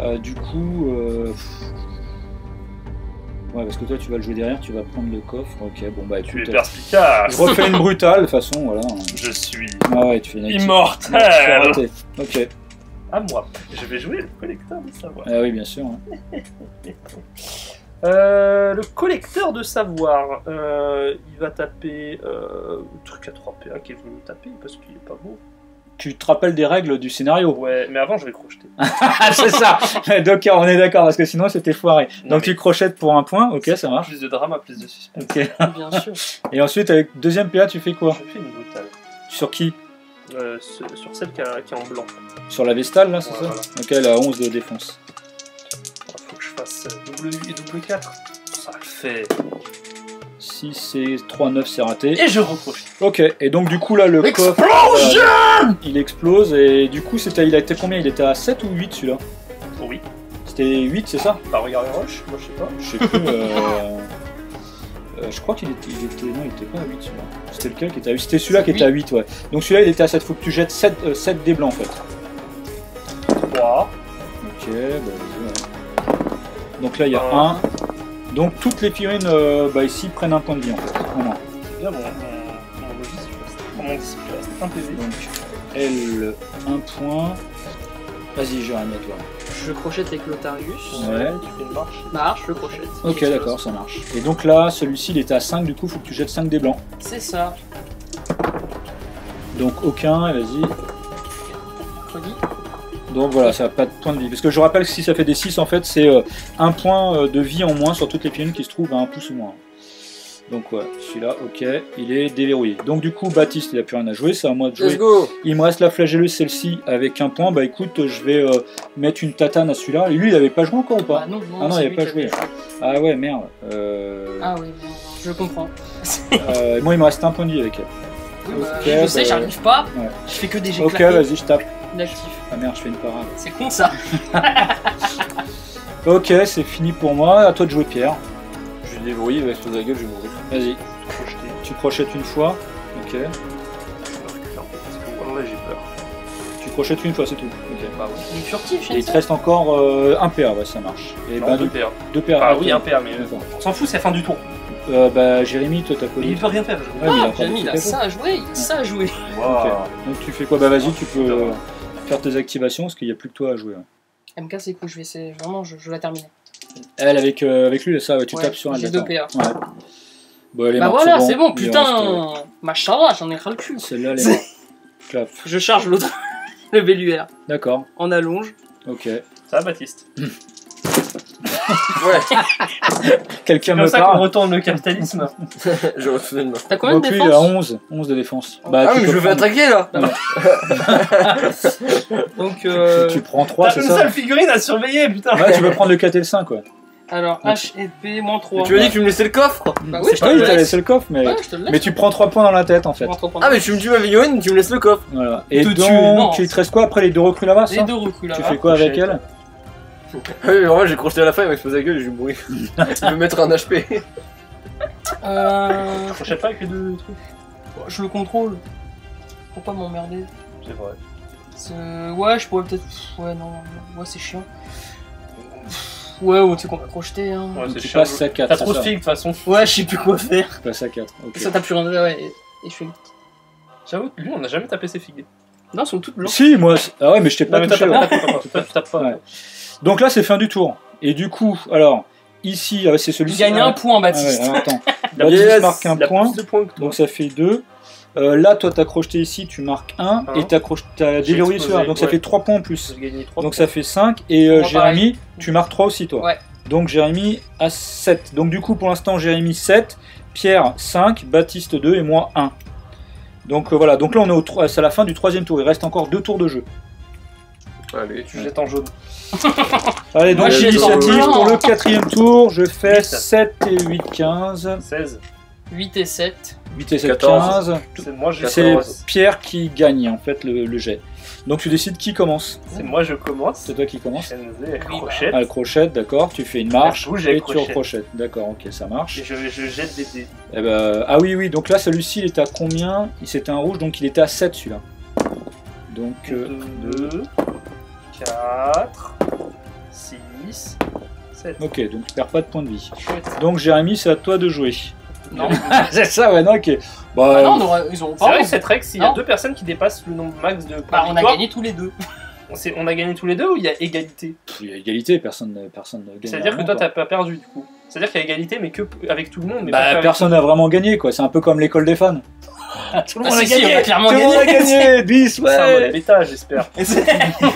Euh, du coup. euh, pff. Ouais, parce que toi tu vas le jouer derrière, tu vas prendre le coffre. Ok, bon bah Tu es écoute. perspicace. Je refais une brutale, de toute façon, voilà. Je suis Ah ouais, tu fais une active. immortel. Ouais. Ok. À moi. Je vais jouer le collecteur de savoir. Ah oui, bien sûr. hein. Euh, le collecteur de savoir, euh, il va taper euh, le truc à 3 PA qui est venu me taper parce qu'il est pas beau. Tu te rappelles des règles du scénario Ouais, mais avant je vais crocheter. Ah, c'est ça Donc on est d'accord, parce que sinon c'était foiré. Non, Donc mais- tu crochettes pour un point, ok, ça marche. Plus de drama, plus de suspense. Ok. Bien sûr. Et ensuite, avec deuxième PA, tu fais quoi Je fais une brutale. Sur qui Euh, sur sur celle qui, a- qui est en blanc. Sur la Vestale, là, c'est Ouais, ça? Voilà. Ok, elle a 11 de défense. Il faut que je fasse double 8 et double 4. Ça le fait. 6 et 3, 9, c'est raté. Et je recroche. Ok, et donc du coup, là, le coffre... euh, il explose, et du coup, c'était, il a été combien? Il était à 7 ou 8, celui-là? Oui. C'était 8, c'est ça? Bah regardez Rush, moi je sais pas. Je sais plus. euh, euh, je crois qu'il était, il était. Non, il était pas à 8 celui-là. C'était lequel qui était à 8 C'était celui-là qui était à 8, ouais. Donc celui-là, il était à 7. Faut que tu jettes 7, euh, 7 dés blancs en fait. 3. Ok, bah vas-y, ouais. Donc là, il y a Un. 1. Donc toutes les figurines euh, bah, ici prennent un point de vie en fait. En moins. C'est bien mon, mon, mon novice, il reste. Mon disciple, il reste un PV. Donc elle, 1 point. Vas-y, Jérémy, à toi. Je crochette avec Lotarius. Ouais. Tu fais une marche. Marche, je crochette. Ok, d'accord, ça marche. Et donc là, celui-ci, il était à 5, du coup, faut que tu jettes 5 dés blancs. C'est ça. Donc aucun, et vas-y. Redis. Donc voilà, ça n'a pas de point de vie. Parce que je rappelle que si ça fait des 6, en fait, c'est euh, un point euh, de vie en moins sur toutes les figurines qui se trouvent à un pouce ou moins. Donc ouais, celui-là, ok, il est déverrouillé. Donc du coup, Baptiste, il a plus rien à jouer, c'est à moi de Let's jouer. go Il me reste la flagelleuse, celle-ci, avec un point. Bah écoute, je vais euh, mettre une tatane à celui-là. Et lui, il avait pas joué encore ou Bah pas non, non, Ah non, il avait lui pas joué. Ah ouais, merde. Euh, Ah oui, bon, je comprends. euh, moi, il me reste un point de vie avec elle. Oui, bah, Ok, je sais, bah, j'arrive pas. ouais. Je fais que des jets Ok, vas-y, je tape. Ah merde, je fais une parade. C'est con ça. Ok, c'est fini pour moi. À toi de jouer, Pierre. Je vais débrouiller, il va exploser la gueule, je vais mourir. Vas-y. Tu crochettes une fois. Ok. Je vais reculer un peu parce que là j'ai peur. Tu crochettes une fois, c'est tout. Ok. Bah oui. Il est furtif, Et il te reste encore euh, un PA, ouais, ça marche. Et Non, bah, deux PA. deux PA. Ah ok. oui, un PA, mais euh, D'accord. on s'en fout, c'est la fin du tour. Euh, bah, Jérémy, toi, t'as Mais il connu. peut rien faire. Je... Ouais, mais il a Ah, encore Jérémy, il a ça à jouer, il a ça à jouer. Waouh. Donc tu fais quoi? Bah vas-y, tu peux euh, faire tes activations parce qu'il n'y a plus que toi à jouer. hein. Elle me casse les couilles, je vais essayer, vraiment, je, je vais la terminer. Elle avec, euh, avec lui, ça, ouais, tu Ouais, tapes sur elle. J'ai deux d'accord. PA. Ouais. Bon, elle est Bah morte, voilà, c'est bon, putain reste, euh, Machallah, j'en ai ras le cul. Celle-là, elle est morte. Clap. Je charge l'autre, le Belluaire, D'accord, en allonge. ok. Ça va, Baptiste? Ouais, Quelqu'un C'est me comme ça qu'on parle retourne le capitalisme. je refais une main. T'as combien de Donc lui, il a défense 11, 11 de défense. Bah, Ah, tu mais je me fais prendre- attaquer là Donc, euh, Tu prends 3, T'as c'est une ça seule figurine à surveiller, putain Ouais, tu peux prendre le 4 et le 5, ouais. alors H et P moins 3. Tu m'as dit que tu me laissais le coffre? Bah oui, C'est je pas te lui, le t'as laisse. laissé le coffre, mais... Ouais, je te le laisse. mais tu prends 3 points dans la tête, en fait. Ah, mais tu me tues ma figurine, tu me laisses le coffre Voilà. Et Te donc, il te reste quoi après les deux recrues là-bas, Les deux recrues là Tu fais quoi avec Couchette. oui, mais moi j'ai crocheté à la fin, il m'a explosé la gueule et je vais mourir. Il veut mettre un HP. Euh, Je pas avec les deux trucs. je le contrôle. Faut pas m'emmerder. C'est vrai. C'est- Ouais, je pourrais peut-être. Ouais, non. Ouais, c'est chiant. Ouais, ouais, tu sais qu'on va crocheter, hein. Ouais, c'est Tu chiant. passes à 4. T'as trop de de toute façon. Ouais, je sais plus quoi faire. Tu passes à 4. ok. Ça, t'as plus rien. Ouais, et, et je fais. J'avoue que lui, on n'a jamais tapé ses figues. Non, elles sont toutes blanches. Si, moi. Ah ouais, mais je t'ai Non, pas mais touché. t'as ouais. pas. Donc là, c'est fin du tour. Et du coup, alors, ici, ah c'est Il celui-ci. gagne Ah, un point, ah ouais, Baptiste. alors, attends. Il Baptiste yes, marque un il point. points. Donc ça fait 2. là, toi, t'as crocheté ici, tu marques 1. Un. Et t'as déverrouillé celui-là. Donc ça ouais. fait 3 points en plus. 3 Donc ça fait 5. Et euh, Jérémy, tu marques 3 aussi, toi. Ouais. Donc Jérémy a 7. Donc du coup, pour l'instant, Jérémy 7. Pierre 5. Baptiste 2. Et moi 1. Donc euh, voilà. Donc là, on est au tro- c'est à la fin du troisième tour. Il reste encore 2 tours de jeu. Allez. Tu jettes en jaune. Allez, donc Moi, j'ai temps. pour le quatrième tour. Je fais Huit. 7 et 8, 15. 16. 8 et 7. 8 et 7, 14. 15. C'est moi, je C'est commence. Pierre qui gagne en fait le, le jet. Donc tu décides qui commence. C'est moi, je commence. C'est toi qui commence. NZ, Oui, crochette. Ah, le crochette, d'accord. Tu fais une marche bouge et tu crochette. recrochettes. D'accord, ok, ça marche. Et je, je jette des dés. Eh ben, ah oui, oui, donc là, celui-ci, il était à combien? Il C'était un rouge, donc il était à 7 celui-là. Donc, euh, 2, 4, 6, 7. ok, donc tu perds pas de points de vie. Chouette. Donc Jérémy, c'est à toi de jouer. Non. c'est ça, ouais, non, ok. Bah, Ah non, on aura- ils auront C'est pas. vrai que cette règle, s'il y a Non. deux personnes qui dépassent le nombre max de points Bah, de on a victoire, gagné tous les deux. on, s'est- on a gagné tous les deux ou il y a égalité? Pff, il y a égalité, personne ne personne ne gagne. C'est-à-dire que rien, toi, quoi. t'as pas perdu du coup. C'est-à-dire qu'il y a égalité, mais que p- avec tout le monde. Mais Bah, avec- personne n'a vraiment gagné, quoi. C'est un peu comme l'école des fans. Tout le Ah, monde a gagné on a clairement Tout le monde a gagné. gagné Bis, C'est un mode ouais bêta, j'espère.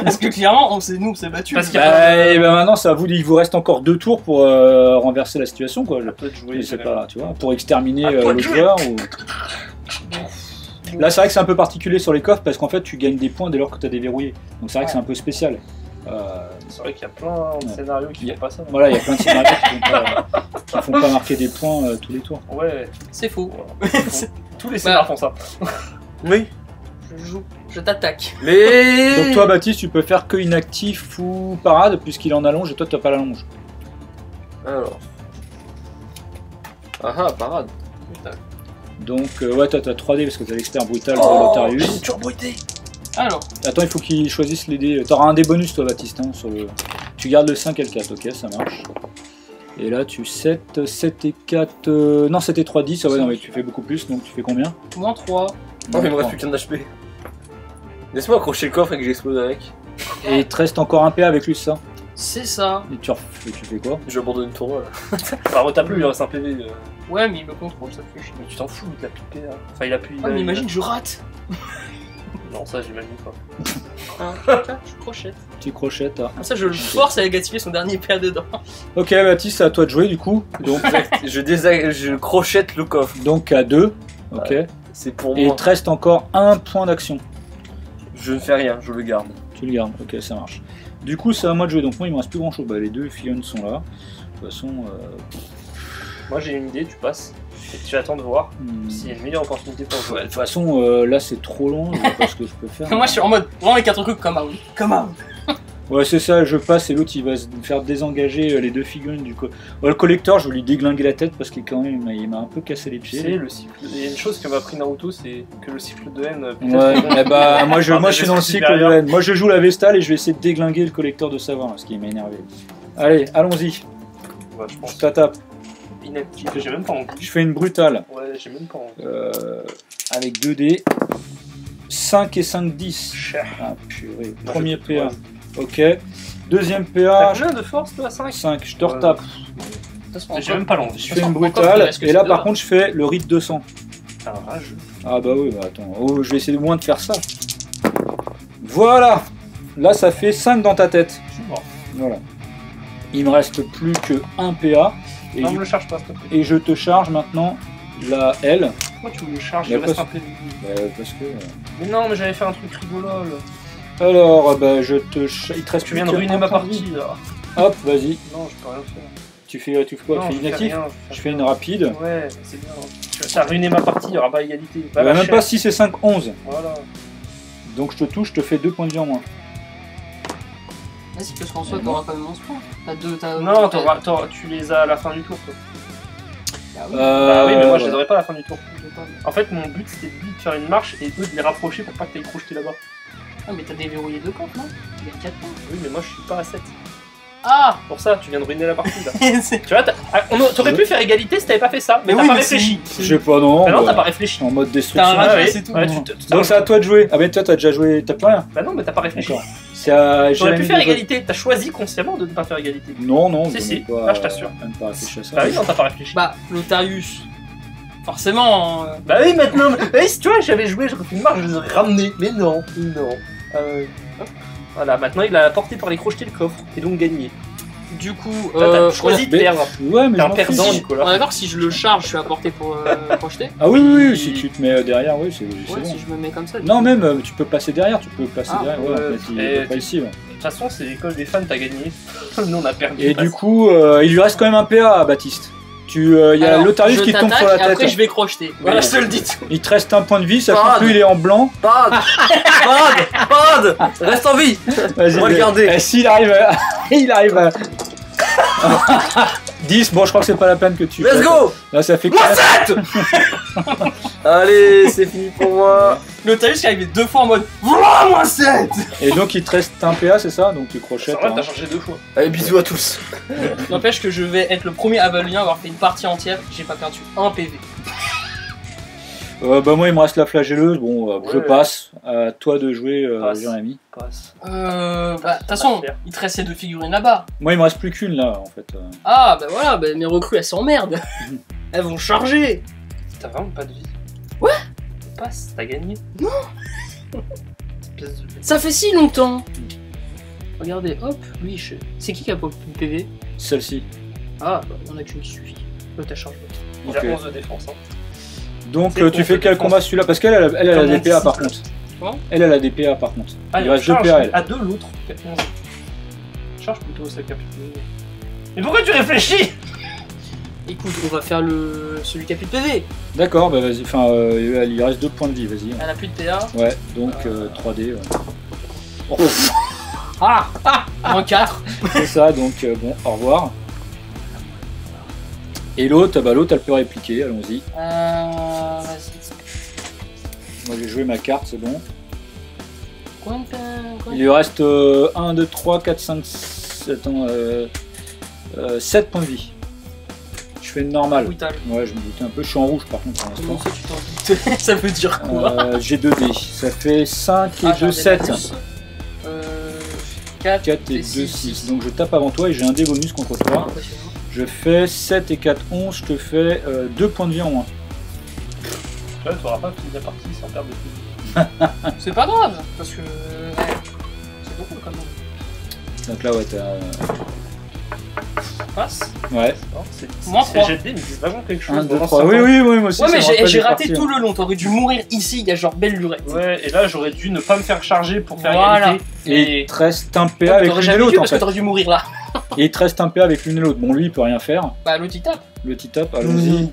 Parce que clairement, on s'est nous, on s'est battu. Parce Bah, et ben maintenant, ça vous, il vous reste encore deux tours pour euh, renverser la situation, quoi. Toi de jouer. Je sais pas, tu vois, pour exterminer euh, le joueur. Ou... Là, c'est vrai que c'est un peu particulier sur les coffres parce qu'en fait, tu gagnes des points dès lors que tu as déverrouillé. Donc, c'est vrai que c'est un peu spécial. Euh, C'est vrai qu'il y a plein de Ouais. scénarios qui font pas ça. voilà, il y a plein de scénarios qui font pas, qui font pas marquer des points euh, tous les tours. Ouais, C'est faux. Tous les scénarios font ça. Oui. Je joue. Je t'attaque. Mais. Donc, toi, Baptiste, tu peux faire que inactif ou parade puisqu'il est en allonge et toi, tu pas la longe. Alors. Ah ah, parade. Donc, euh, ouais, toi, t'as 3D parce que t'as l'expert brutal de Lotarius. Alors, Attends, il faut qu'il choisisse les dés. T'auras un dé bonus, toi, Baptiste. hein, sur le... Tu gardes le 5 et le 4, ok, ça marche. Et là, tu 7, 7 et 4. euh, Non, 7 et 3, 10. Ah ouais, non, mais tu fais beaucoup plus, donc tu fais combien? Moins 3. Oh, il me reste plus qu'un HP. Laisse-moi accrocher le coffre et que j'explose avec. Et il te reste encore un PA avec lui, ça? C'est ça. Et tu, ref- et tu fais quoi? Je abandonne le tournoi là. Enfin, retape lui, il reste un PV. euh, Ouais, mais il me contrôle, ça fait chier. Mais tu t'en fous, il a plus de PA. Enfin, il a plus. Ah, mais imagine, je rate. Non, ça, j'imagine pas. Ah, je crochette. Tu crochettes. ah. Comme ça, je le force à gaspiller son dernier PA dedans. Ok, Baptiste, c'est à toi de jouer du coup. Donc, je, désa- je crochette le coffre. donc à 2. Ok. C'est pour Et il moi. te reste encore un point d'action. Je ne fais rien, je le garde. Tu le gardes. Ok, ça marche. Du coup, c'est à moi de jouer. Donc, moi, il me reste plus grand chose. Bah, les deux Fion sont là. De toute façon. euh, Moi, j'ai une idée, tu passes. Et tu attends de voir hmm. s'il y a une meilleure opportunité pour Ouais, jouer. de toute façon, euh, là c'est trop long, je vois pas ce que je peux faire. Moi, je suis en mode vraiment les quatre coups comme out. Comme out. Ouais, c'est ça, je passe et l'autre il va se faire désengager euh, les deux figurines du co- Ouais, le collector, je vais lui déglinguer la tête parce qu'il quand même il m'a- un peu cassé les pieds. le cycle. Il y a une chose que m'a appris Naruto, c'est que le cycle de haine. peut-être Ouais, eh bah, moi je, moi je suis dans le cycle de haine. Moi je joue la Vestale et je vais essayer de déglinguer le collecteur de savoir, ce qui m'a énervé. Allez, allons-y, Ouais, je pense. tape. Inactif, j'ai même pas envie. Je fais une brutale Ouais, j'ai même pas envie. euh, avec 2 dés. 5 et 5, 10. Cher. Ah purée, premier PA. ouais. Ok. Deuxième T'as PA, combien de force, toi 5 5, je te Ouais. retape. De toute façon, J'ai même pas l'envie. Je fais une brutale, et là par contre je fais le rite 200. T'es un rageux. Ah bah oui, bah attends, oh, je vais essayer au moins de faire ça. Voilà Là ça fait 5 dans ta tête. Je suis mort. Voilà. Il me reste plus que 1 PA, et, Non, du- me le charge pas, s'il te plaît. et je te charge maintenant la L. Pourquoi tu me le charges? Il reste un PV. Bah, parce que... euh, Mais non, mais j'avais fait un truc rigolo. là. Alors, bah je te... cha- Il te reste Tu viens de ruiner ma partie là. Hop, vas-y. Non, je peux rien faire. Tu fais, tu fais quoi? Non, Tu je fais inactif? rien, Je fais une rapide? Ouais, c'est bien. Ça a ruiné ma partie, il y aura pas égalité. Bah, Bah, même pas 6 et 5, 11. Voilà. Donc je te touche, je te fais 2 points de vie en moins. Vas-y, parce qu'en soi, t'auras quand même 11 points. T'as deux, t'as. Non, t'as- t'auras- t'auras- tu les as à la fin du tour. Toi. Bah oui, Bah oui, mais moi je Euh, les aurais pas à la fin du tour. En fait, mon but c'était lui de faire une marche et eux de les rapprocher pour pas que t'ailles crocheter là-bas. Ah, mais t'as déverrouillé deux comptes, non? Il y a 4 points. Oui, mais moi je suis pas à 7. Ah Pour ça, tu viens de ruiner la partie là. Tu vois, t'as- ah, t'aurais pu faire égalité si t'avais pas fait ça, mais, Mais t'as oui, pas mais réfléchi. Je sais pas, non. Bah non, bah, t'as pas réfléchi. En mode T'as un destruction. rage, Ah ouais, c'est tout. ouais, tu te- Donc c'est à toi de jouer. Ah, mais toi, t'as déjà joué. T'as plus rien. Bah non, mais t'as pas réfléchi. T'aurais pu faire égalité, t'as choisi consciemment de ne pas faire égalité. Non, non. Si, si. Pas, Ah, je t'assure. Même pas réfléchi à ça. Bah oui, non, t'as pas réfléchi. Bah, Lotarius. Forcément. euh, Bah oui, maintenant, mais- oui, si tu vois, j'avais joué, j'aurais fait une marche, je les aurais ramenés. Mais non, non. Euh. Voilà, maintenant il a porté par les crochetés le coffre, et donc gagné. Du coup, Là, euh, t'as choisi de mais- perdre. Ouais, mais T'es je un m'en perdant, fiche. on est Nicolas. d'accord si je le charge, je suis à portée pour euh, crocheter Ah oui, oui, oui, si tu te mets derrière, oui, c'est c'est Ouais, bon. si je me mets comme ça. Non, même, euh, tu peux passer derrière, tu peux passer Ah, derrière, ouais, ouais, en fait, il et est pas ici. ouais. De toute façon, c'est l'école des fans, t'as gagné. Nous, on a perdu. Et du coup, euh, il lui reste quand même un PA à Baptiste. Tu, euh, Il y a Alors, je qui tombe t'attaque sur la et tête. Après, je vais crocheter. Voilà, je te le dis. Il te reste un point de vie, ça Parade. fait que lui il est en blanc. Pad Pad Pad Reste en vie Vas-y, On va le mais- garder. eh, S'il arrive à... il arrive à... 10, bon je crois que c'est pas la peine que tu... Let's go Là ça fait Moi 7 Allez, c'est fini pour moi. Lotarius qui est arrivé deux fois en mode Voilà, moi 7 Et donc il te reste un PA, c'est ça? Donc tu crochettes. Ça va, hein. t'as changé deux fois. Allez, bisous à tous. N'empêche que je vais être le premier Avalien à avoir fait une partie entière. J'ai pas perdu un PV. Euh, bah moi il me reste la flagelleuse, bon euh, je passe. À toi de jouer, euh, Passe. Jérémy. Passe. Euh. Bah, de toute façon, il te reste ces deux figurines là-bas. Moi il me reste plus qu'une là en fait. euh. Ah, bah voilà, bah, mes recrues elles s'emmerdent. elles vont charger. T'as vraiment pas de vie. Ouais. Passe, t'as gagné. Non. De- Ça fait si longtemps. Regardez, hop, lui, je... c'est qui qui a pas une PV Celle-ci. Ah, bah, on a qu'une qui suffit. Oh, t'as changé. Il Ok. a 11 de défense. Hein. Donc euh, tu fais quel combat celui-là? Parce qu'elle elle, a- elle, elle a Comme la DPA par contre. Comment Elle elle a la DPA par contre. Ah, il reste deux PA elle. À deux, l'autre. fait 11. Charge plutôt sa capitule. Mais pourquoi tu réfléchis? Écoute, on va faire le celui qui a plus de PV. D'accord, bah vas-y, enfin euh, il reste deux points de vie, vas-y. Elle a plus de PA. Ouais, donc euh, 3D. ouais. Oh, Ah Ah Moins 4. c'est ça, donc euh, bon, au revoir. Et l'autre, bah l'autre elle peut répliquer, allons-y. Euh. Vas-y. Moi j'ai joué ma carte, c'est bon. Il lui reste euh, 1, 2, 3, 4, 5, 6, attends, euh, 7 points de vie. Je fais. Brutal. Ouais, je me doutais un peu, je suis en rouge par contre pour l'instant. ça tu t'en doutes Ça veut dire quoi Euh, j'ai 2 dés, ça fait 5 et Ah, 2, j'en ai 7. plus. Euh. 4. 4 et Et 2, six. 6. Donc je tape avant toi et j'ai un dé bonus contre toi. Je fais 7 et 4, 11, je te fais 2 points de vie en moins. Tu vois, t'auras pas fini la partie sans perdre de vie. C'est pas grave, parce que. ouais, C'est drôle quand même. Donc là, ouais, t'as. Passe. Ouais, Non, c'est jet mais c'est vraiment quelque chose. 1, 2, vraiment 3. Oui, oui, oui, moi aussi. Ouais, ça mais j'ai raté parties, tout le long. T'aurais dû mourir ici, il y a genre belle lurette. Ouais, et là j'aurais dû ne pas me faire charger pour faire Voilà. égalité. Et il te reste un PA avec T'aurais et jamais l'autre en parce que t'aurais dû mourir là. Et il te reste un PA avec l'une et l'autre. Bon, lui, il peut rien faire. Bah, l'autre il tape. Le petit top, allons-y.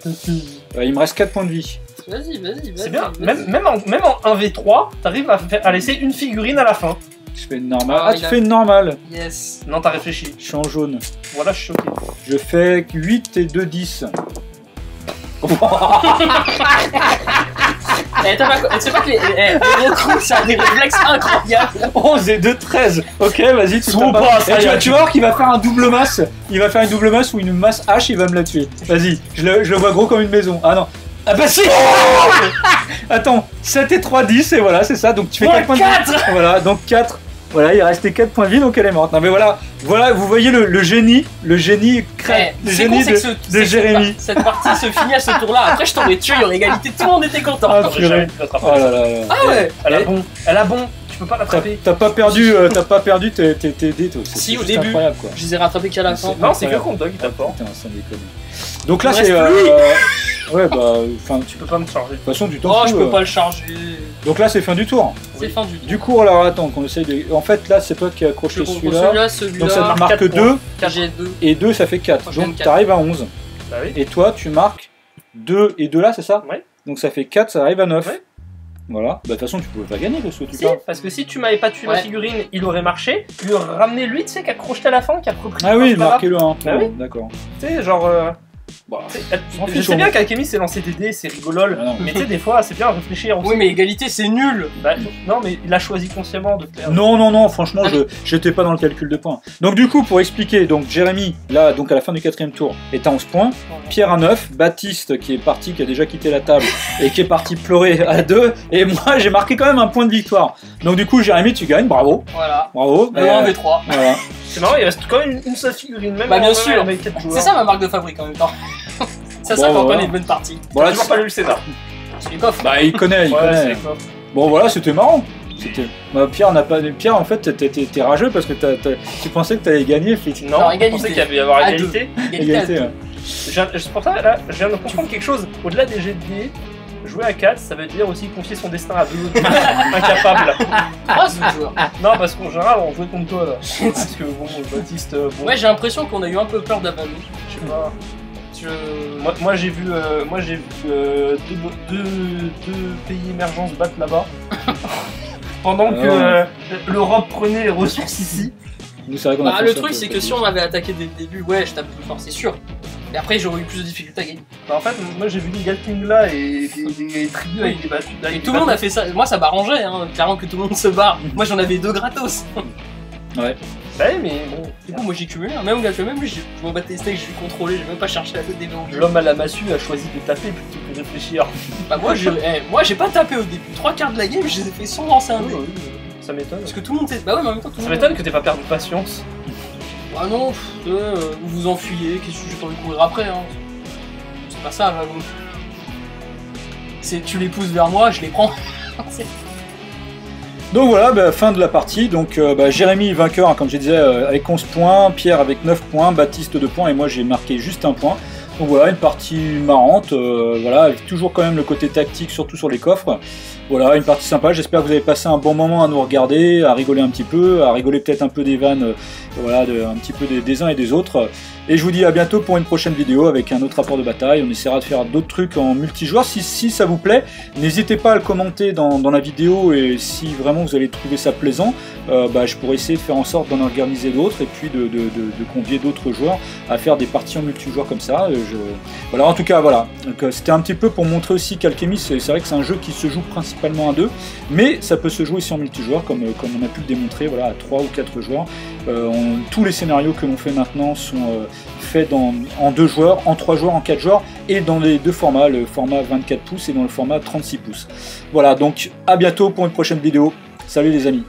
Euh, il me reste 4 points de vie. Vas-y, vas-y, vas-y. C'est bien, vas-y. même, même, en, même en 1v3, t'arrives à, faire- à laisser une figurine à la fin. Je fais une normale. Ah, Ah, il tu a- fais une normale. Yes. Non, t'as réfléchi. Je suis en jaune. Voilà, je suis choqué. Je fais 8 et 2, 10. Eh, t'as pas. Tu sais pas que les, eh, les recrues, ça a des réflexes incroyables. 11 et 2, 13. Ok, vas-y, tu Son tapes. passe, Et tu, vas, tu vas voir qu'il va faire un double masse. Il va faire une double masse ou une masse H, il va me la tuer. Vas-y, je le, je le vois gros comme une maison. Ah non. Ah bah si Attends, 7 et 3, 10, et voilà, c'est ça. Donc tu fais Moins 4 points de vie. Voilà, donc 4. Voilà, il restait 4 points de vie, donc elle est morte. Non mais voilà, voilà, vous voyez le, le génie, le génie, crée, Eh, le con, génie de, ce- Jérémy. Cette, cette partie se finit à ce tour-là. Après, je t'aurais tué, il y aurait égalité. Tout le monde était content. Ah, purée. Oh là là là. Ah ouais Elle a bon, elle a bon, tu peux pas l'attraper. t'as pas perdu, euh, t'as pas perdu tes, tes, tes dés, toi. C'est Si, au juste début. incroyable quoi. Je les ai rattrapés qu'à la fin. C'est- Non, c'est que toi qui t'apporte. Putain, ça déconne. Donc là, c'est. Euh, ouais, bah, fin. Tu peux pas me charger. De toute façon, du temps. Oh, je peux pas le charger. Donc là, c'est fin du tour. C'est fin du tour. Du coup, alors attends, qu'on essaye de. En fait, là, c'est toi qui as accroché celui-là. celui-là, Donc ça te marque quatre 2 J'ai deux. et 2 ça fait 4. Moi, je gagne Donc t'arrives à 11. Bah oui. Et toi, tu marques 2 et 2 là, c'est ça Ouais. Donc ça fait 4, ça arrive à 9. Ouais. Voilà. Bah, de toute façon, tu pouvais pas gagner parce que tu Si, parles. parce que si tu m'avais pas tué Ouais. figurine, il aurait marché. Lui ramener lui, tu sais, qui a crocheté à la fin, qui a repris. Ah oui, grave. marquez-le 1. Bah oui. D'accord. Tu sais, genre. euh, Bah, Je fiche, sais bien qu'Alchemy c'est lancer des dés, c'est rigolol. Ah non. Mais tu sais, des fois, c'est bien de réfléchir. aussi. Oui, mais égalité, c'est nul. Bah, non, mais il a choisi consciemment de faire. Non, non, non, franchement, je j'étais pas dans le calcul de points. Donc du coup, pour expliquer, donc Jérémy, là, donc à la fin du quatrième tour, est à 11 points. Pierre à 9, Baptiste qui est parti, qui a déjà quitté la table et qui est parti pleurer à 2, et moi j'ai marqué quand même un point de victoire. Donc du coup, Jérémy, tu gagnes, bravo, Voilà. bravo. Le 1 V3. voilà. C'est marrant, il reste quand même une, une seule figurine, même Bah, bien en- sûr. avec quatre joueurs. C'est ça ma marque de fabrique en même temps. C'est ça Bon, voilà. est une bonne partie. Voilà, J'ai toujours pas lu le scénar. C'est les coffres. bah il connaît, il Ouais, connaît. c'est. Bon voilà, c'était marrant. C'était. Bah, Pierre n'a pas. Pierre en fait, t'es- t'es t'es rageux parce que t'as- t'as- tu pensais que t'allais gagner, effectivement. Non, je égalité. pensais qu'il y avait y avoir À égalité. Égalité à Égalité, deux. ouais. Je viens- C'est pour ça, là, je viens de comprendre quelque chose. Au-delà des jets de dés, jouer à 4, ça veut dire aussi confier son destin à deux incapables. Ah, ce joueur. Non, parce qu'en général, on jouait contre toi là. Parce que bon, Baptiste, euh, bon, Ouais, j'ai l'impression qu'on a eu un peu peur d'Avanou. je sais pas. Je... Moi, moi, j'ai vu, euh, moi j'ai vu euh, deux, deux, deux pays émergents se battre là-bas. Pendant que Ah. euh, l'Europe prenait les ressources ici. Nous, vrai Bah, le truc, c'est que si on m'avait attaqué dès le début, ouais, je tape plus fort, c'est sûr. Mais après, j'aurais eu plus de difficultés à gagner. Bah, en fait, moi j'ai vu les Galting là et des, des tribus avec des battus. Et tout le monde a fait ça. Moi, ça m'arrangeait, hein, clairement que tout le monde se barre. Moi, j'en avais deux gratos. Ouais. Bah, oui, mais bon. Du coup, moi, j'ai cumulé. hein. Même, même lui, j'ai- je m'en battais les steaks, je suis contrôlé, j'ai même pas cherché à faire des gens. L'homme à la massue a choisi de taper plutôt que de réfléchir. Bah, moi, j'ai eh, moi, j'ai pas tapé au début. Trois quarts de la game, je les ai fait sans lancer un dé. Ça m'étonne. Parce que tout le monde s'est. Bah, ouais, mais en même temps, tout le Ça monde. m'étonne que t'aies pas perdu patience. Ah non, pff, euh, vous vous enfuyez, qu'est-ce que j'ai envie de courir après, hein. C'est pas ça, donc. C'est, tu les pousses vers moi, je les prends. Donc voilà, bah, fin de la partie. Donc euh, bah, Jérémy vainqueur, hein, comme je disais, euh, avec 11 points, Pierre avec 9 points, Baptiste 2 points et moi j'ai marqué juste un point. Donc voilà, une partie marrante, euh, voilà, avec toujours quand même le côté tactique, surtout sur les coffres. Voilà, une partie sympa. J'espère que vous avez passé un bon moment à nous regarder, à rigoler un petit peu, à rigoler peut-être un peu des vannes, euh, voilà, un petit peu des uns et des autres. Et je vous dis à bientôt pour une prochaine vidéo avec un autre rapport de bataille. On essaiera de faire d'autres trucs en multijoueur. Si, ça vous plaît, n'hésitez pas à le commenter dans, la vidéo et si vraiment vous allez trouver ça plaisant, euh, bah, je pourrais essayer de faire en sorte d'en organiser d'autres et puis de, convier d'autres joueurs à faire des parties en multijoueur comme ça. Euh, Voilà, en tout cas, voilà. Euh, C'était un petit peu pour montrer aussi qu'Alchemy, c'est vrai que c'est un jeu qui se joue principalement à deux, mais ça peut se jouer aussi en multijoueur comme, on a pu le démontrer voilà, à 3 ou 4 joueurs. Tous les scénarios que l'on fait maintenant sont dans- en deux joueurs, en trois joueurs, en quatre joueurs et dans les deux formats, le format 24 pouces et dans le format 36 pouces. Voilà, donc à bientôt pour une prochaine vidéo. Salut les amis.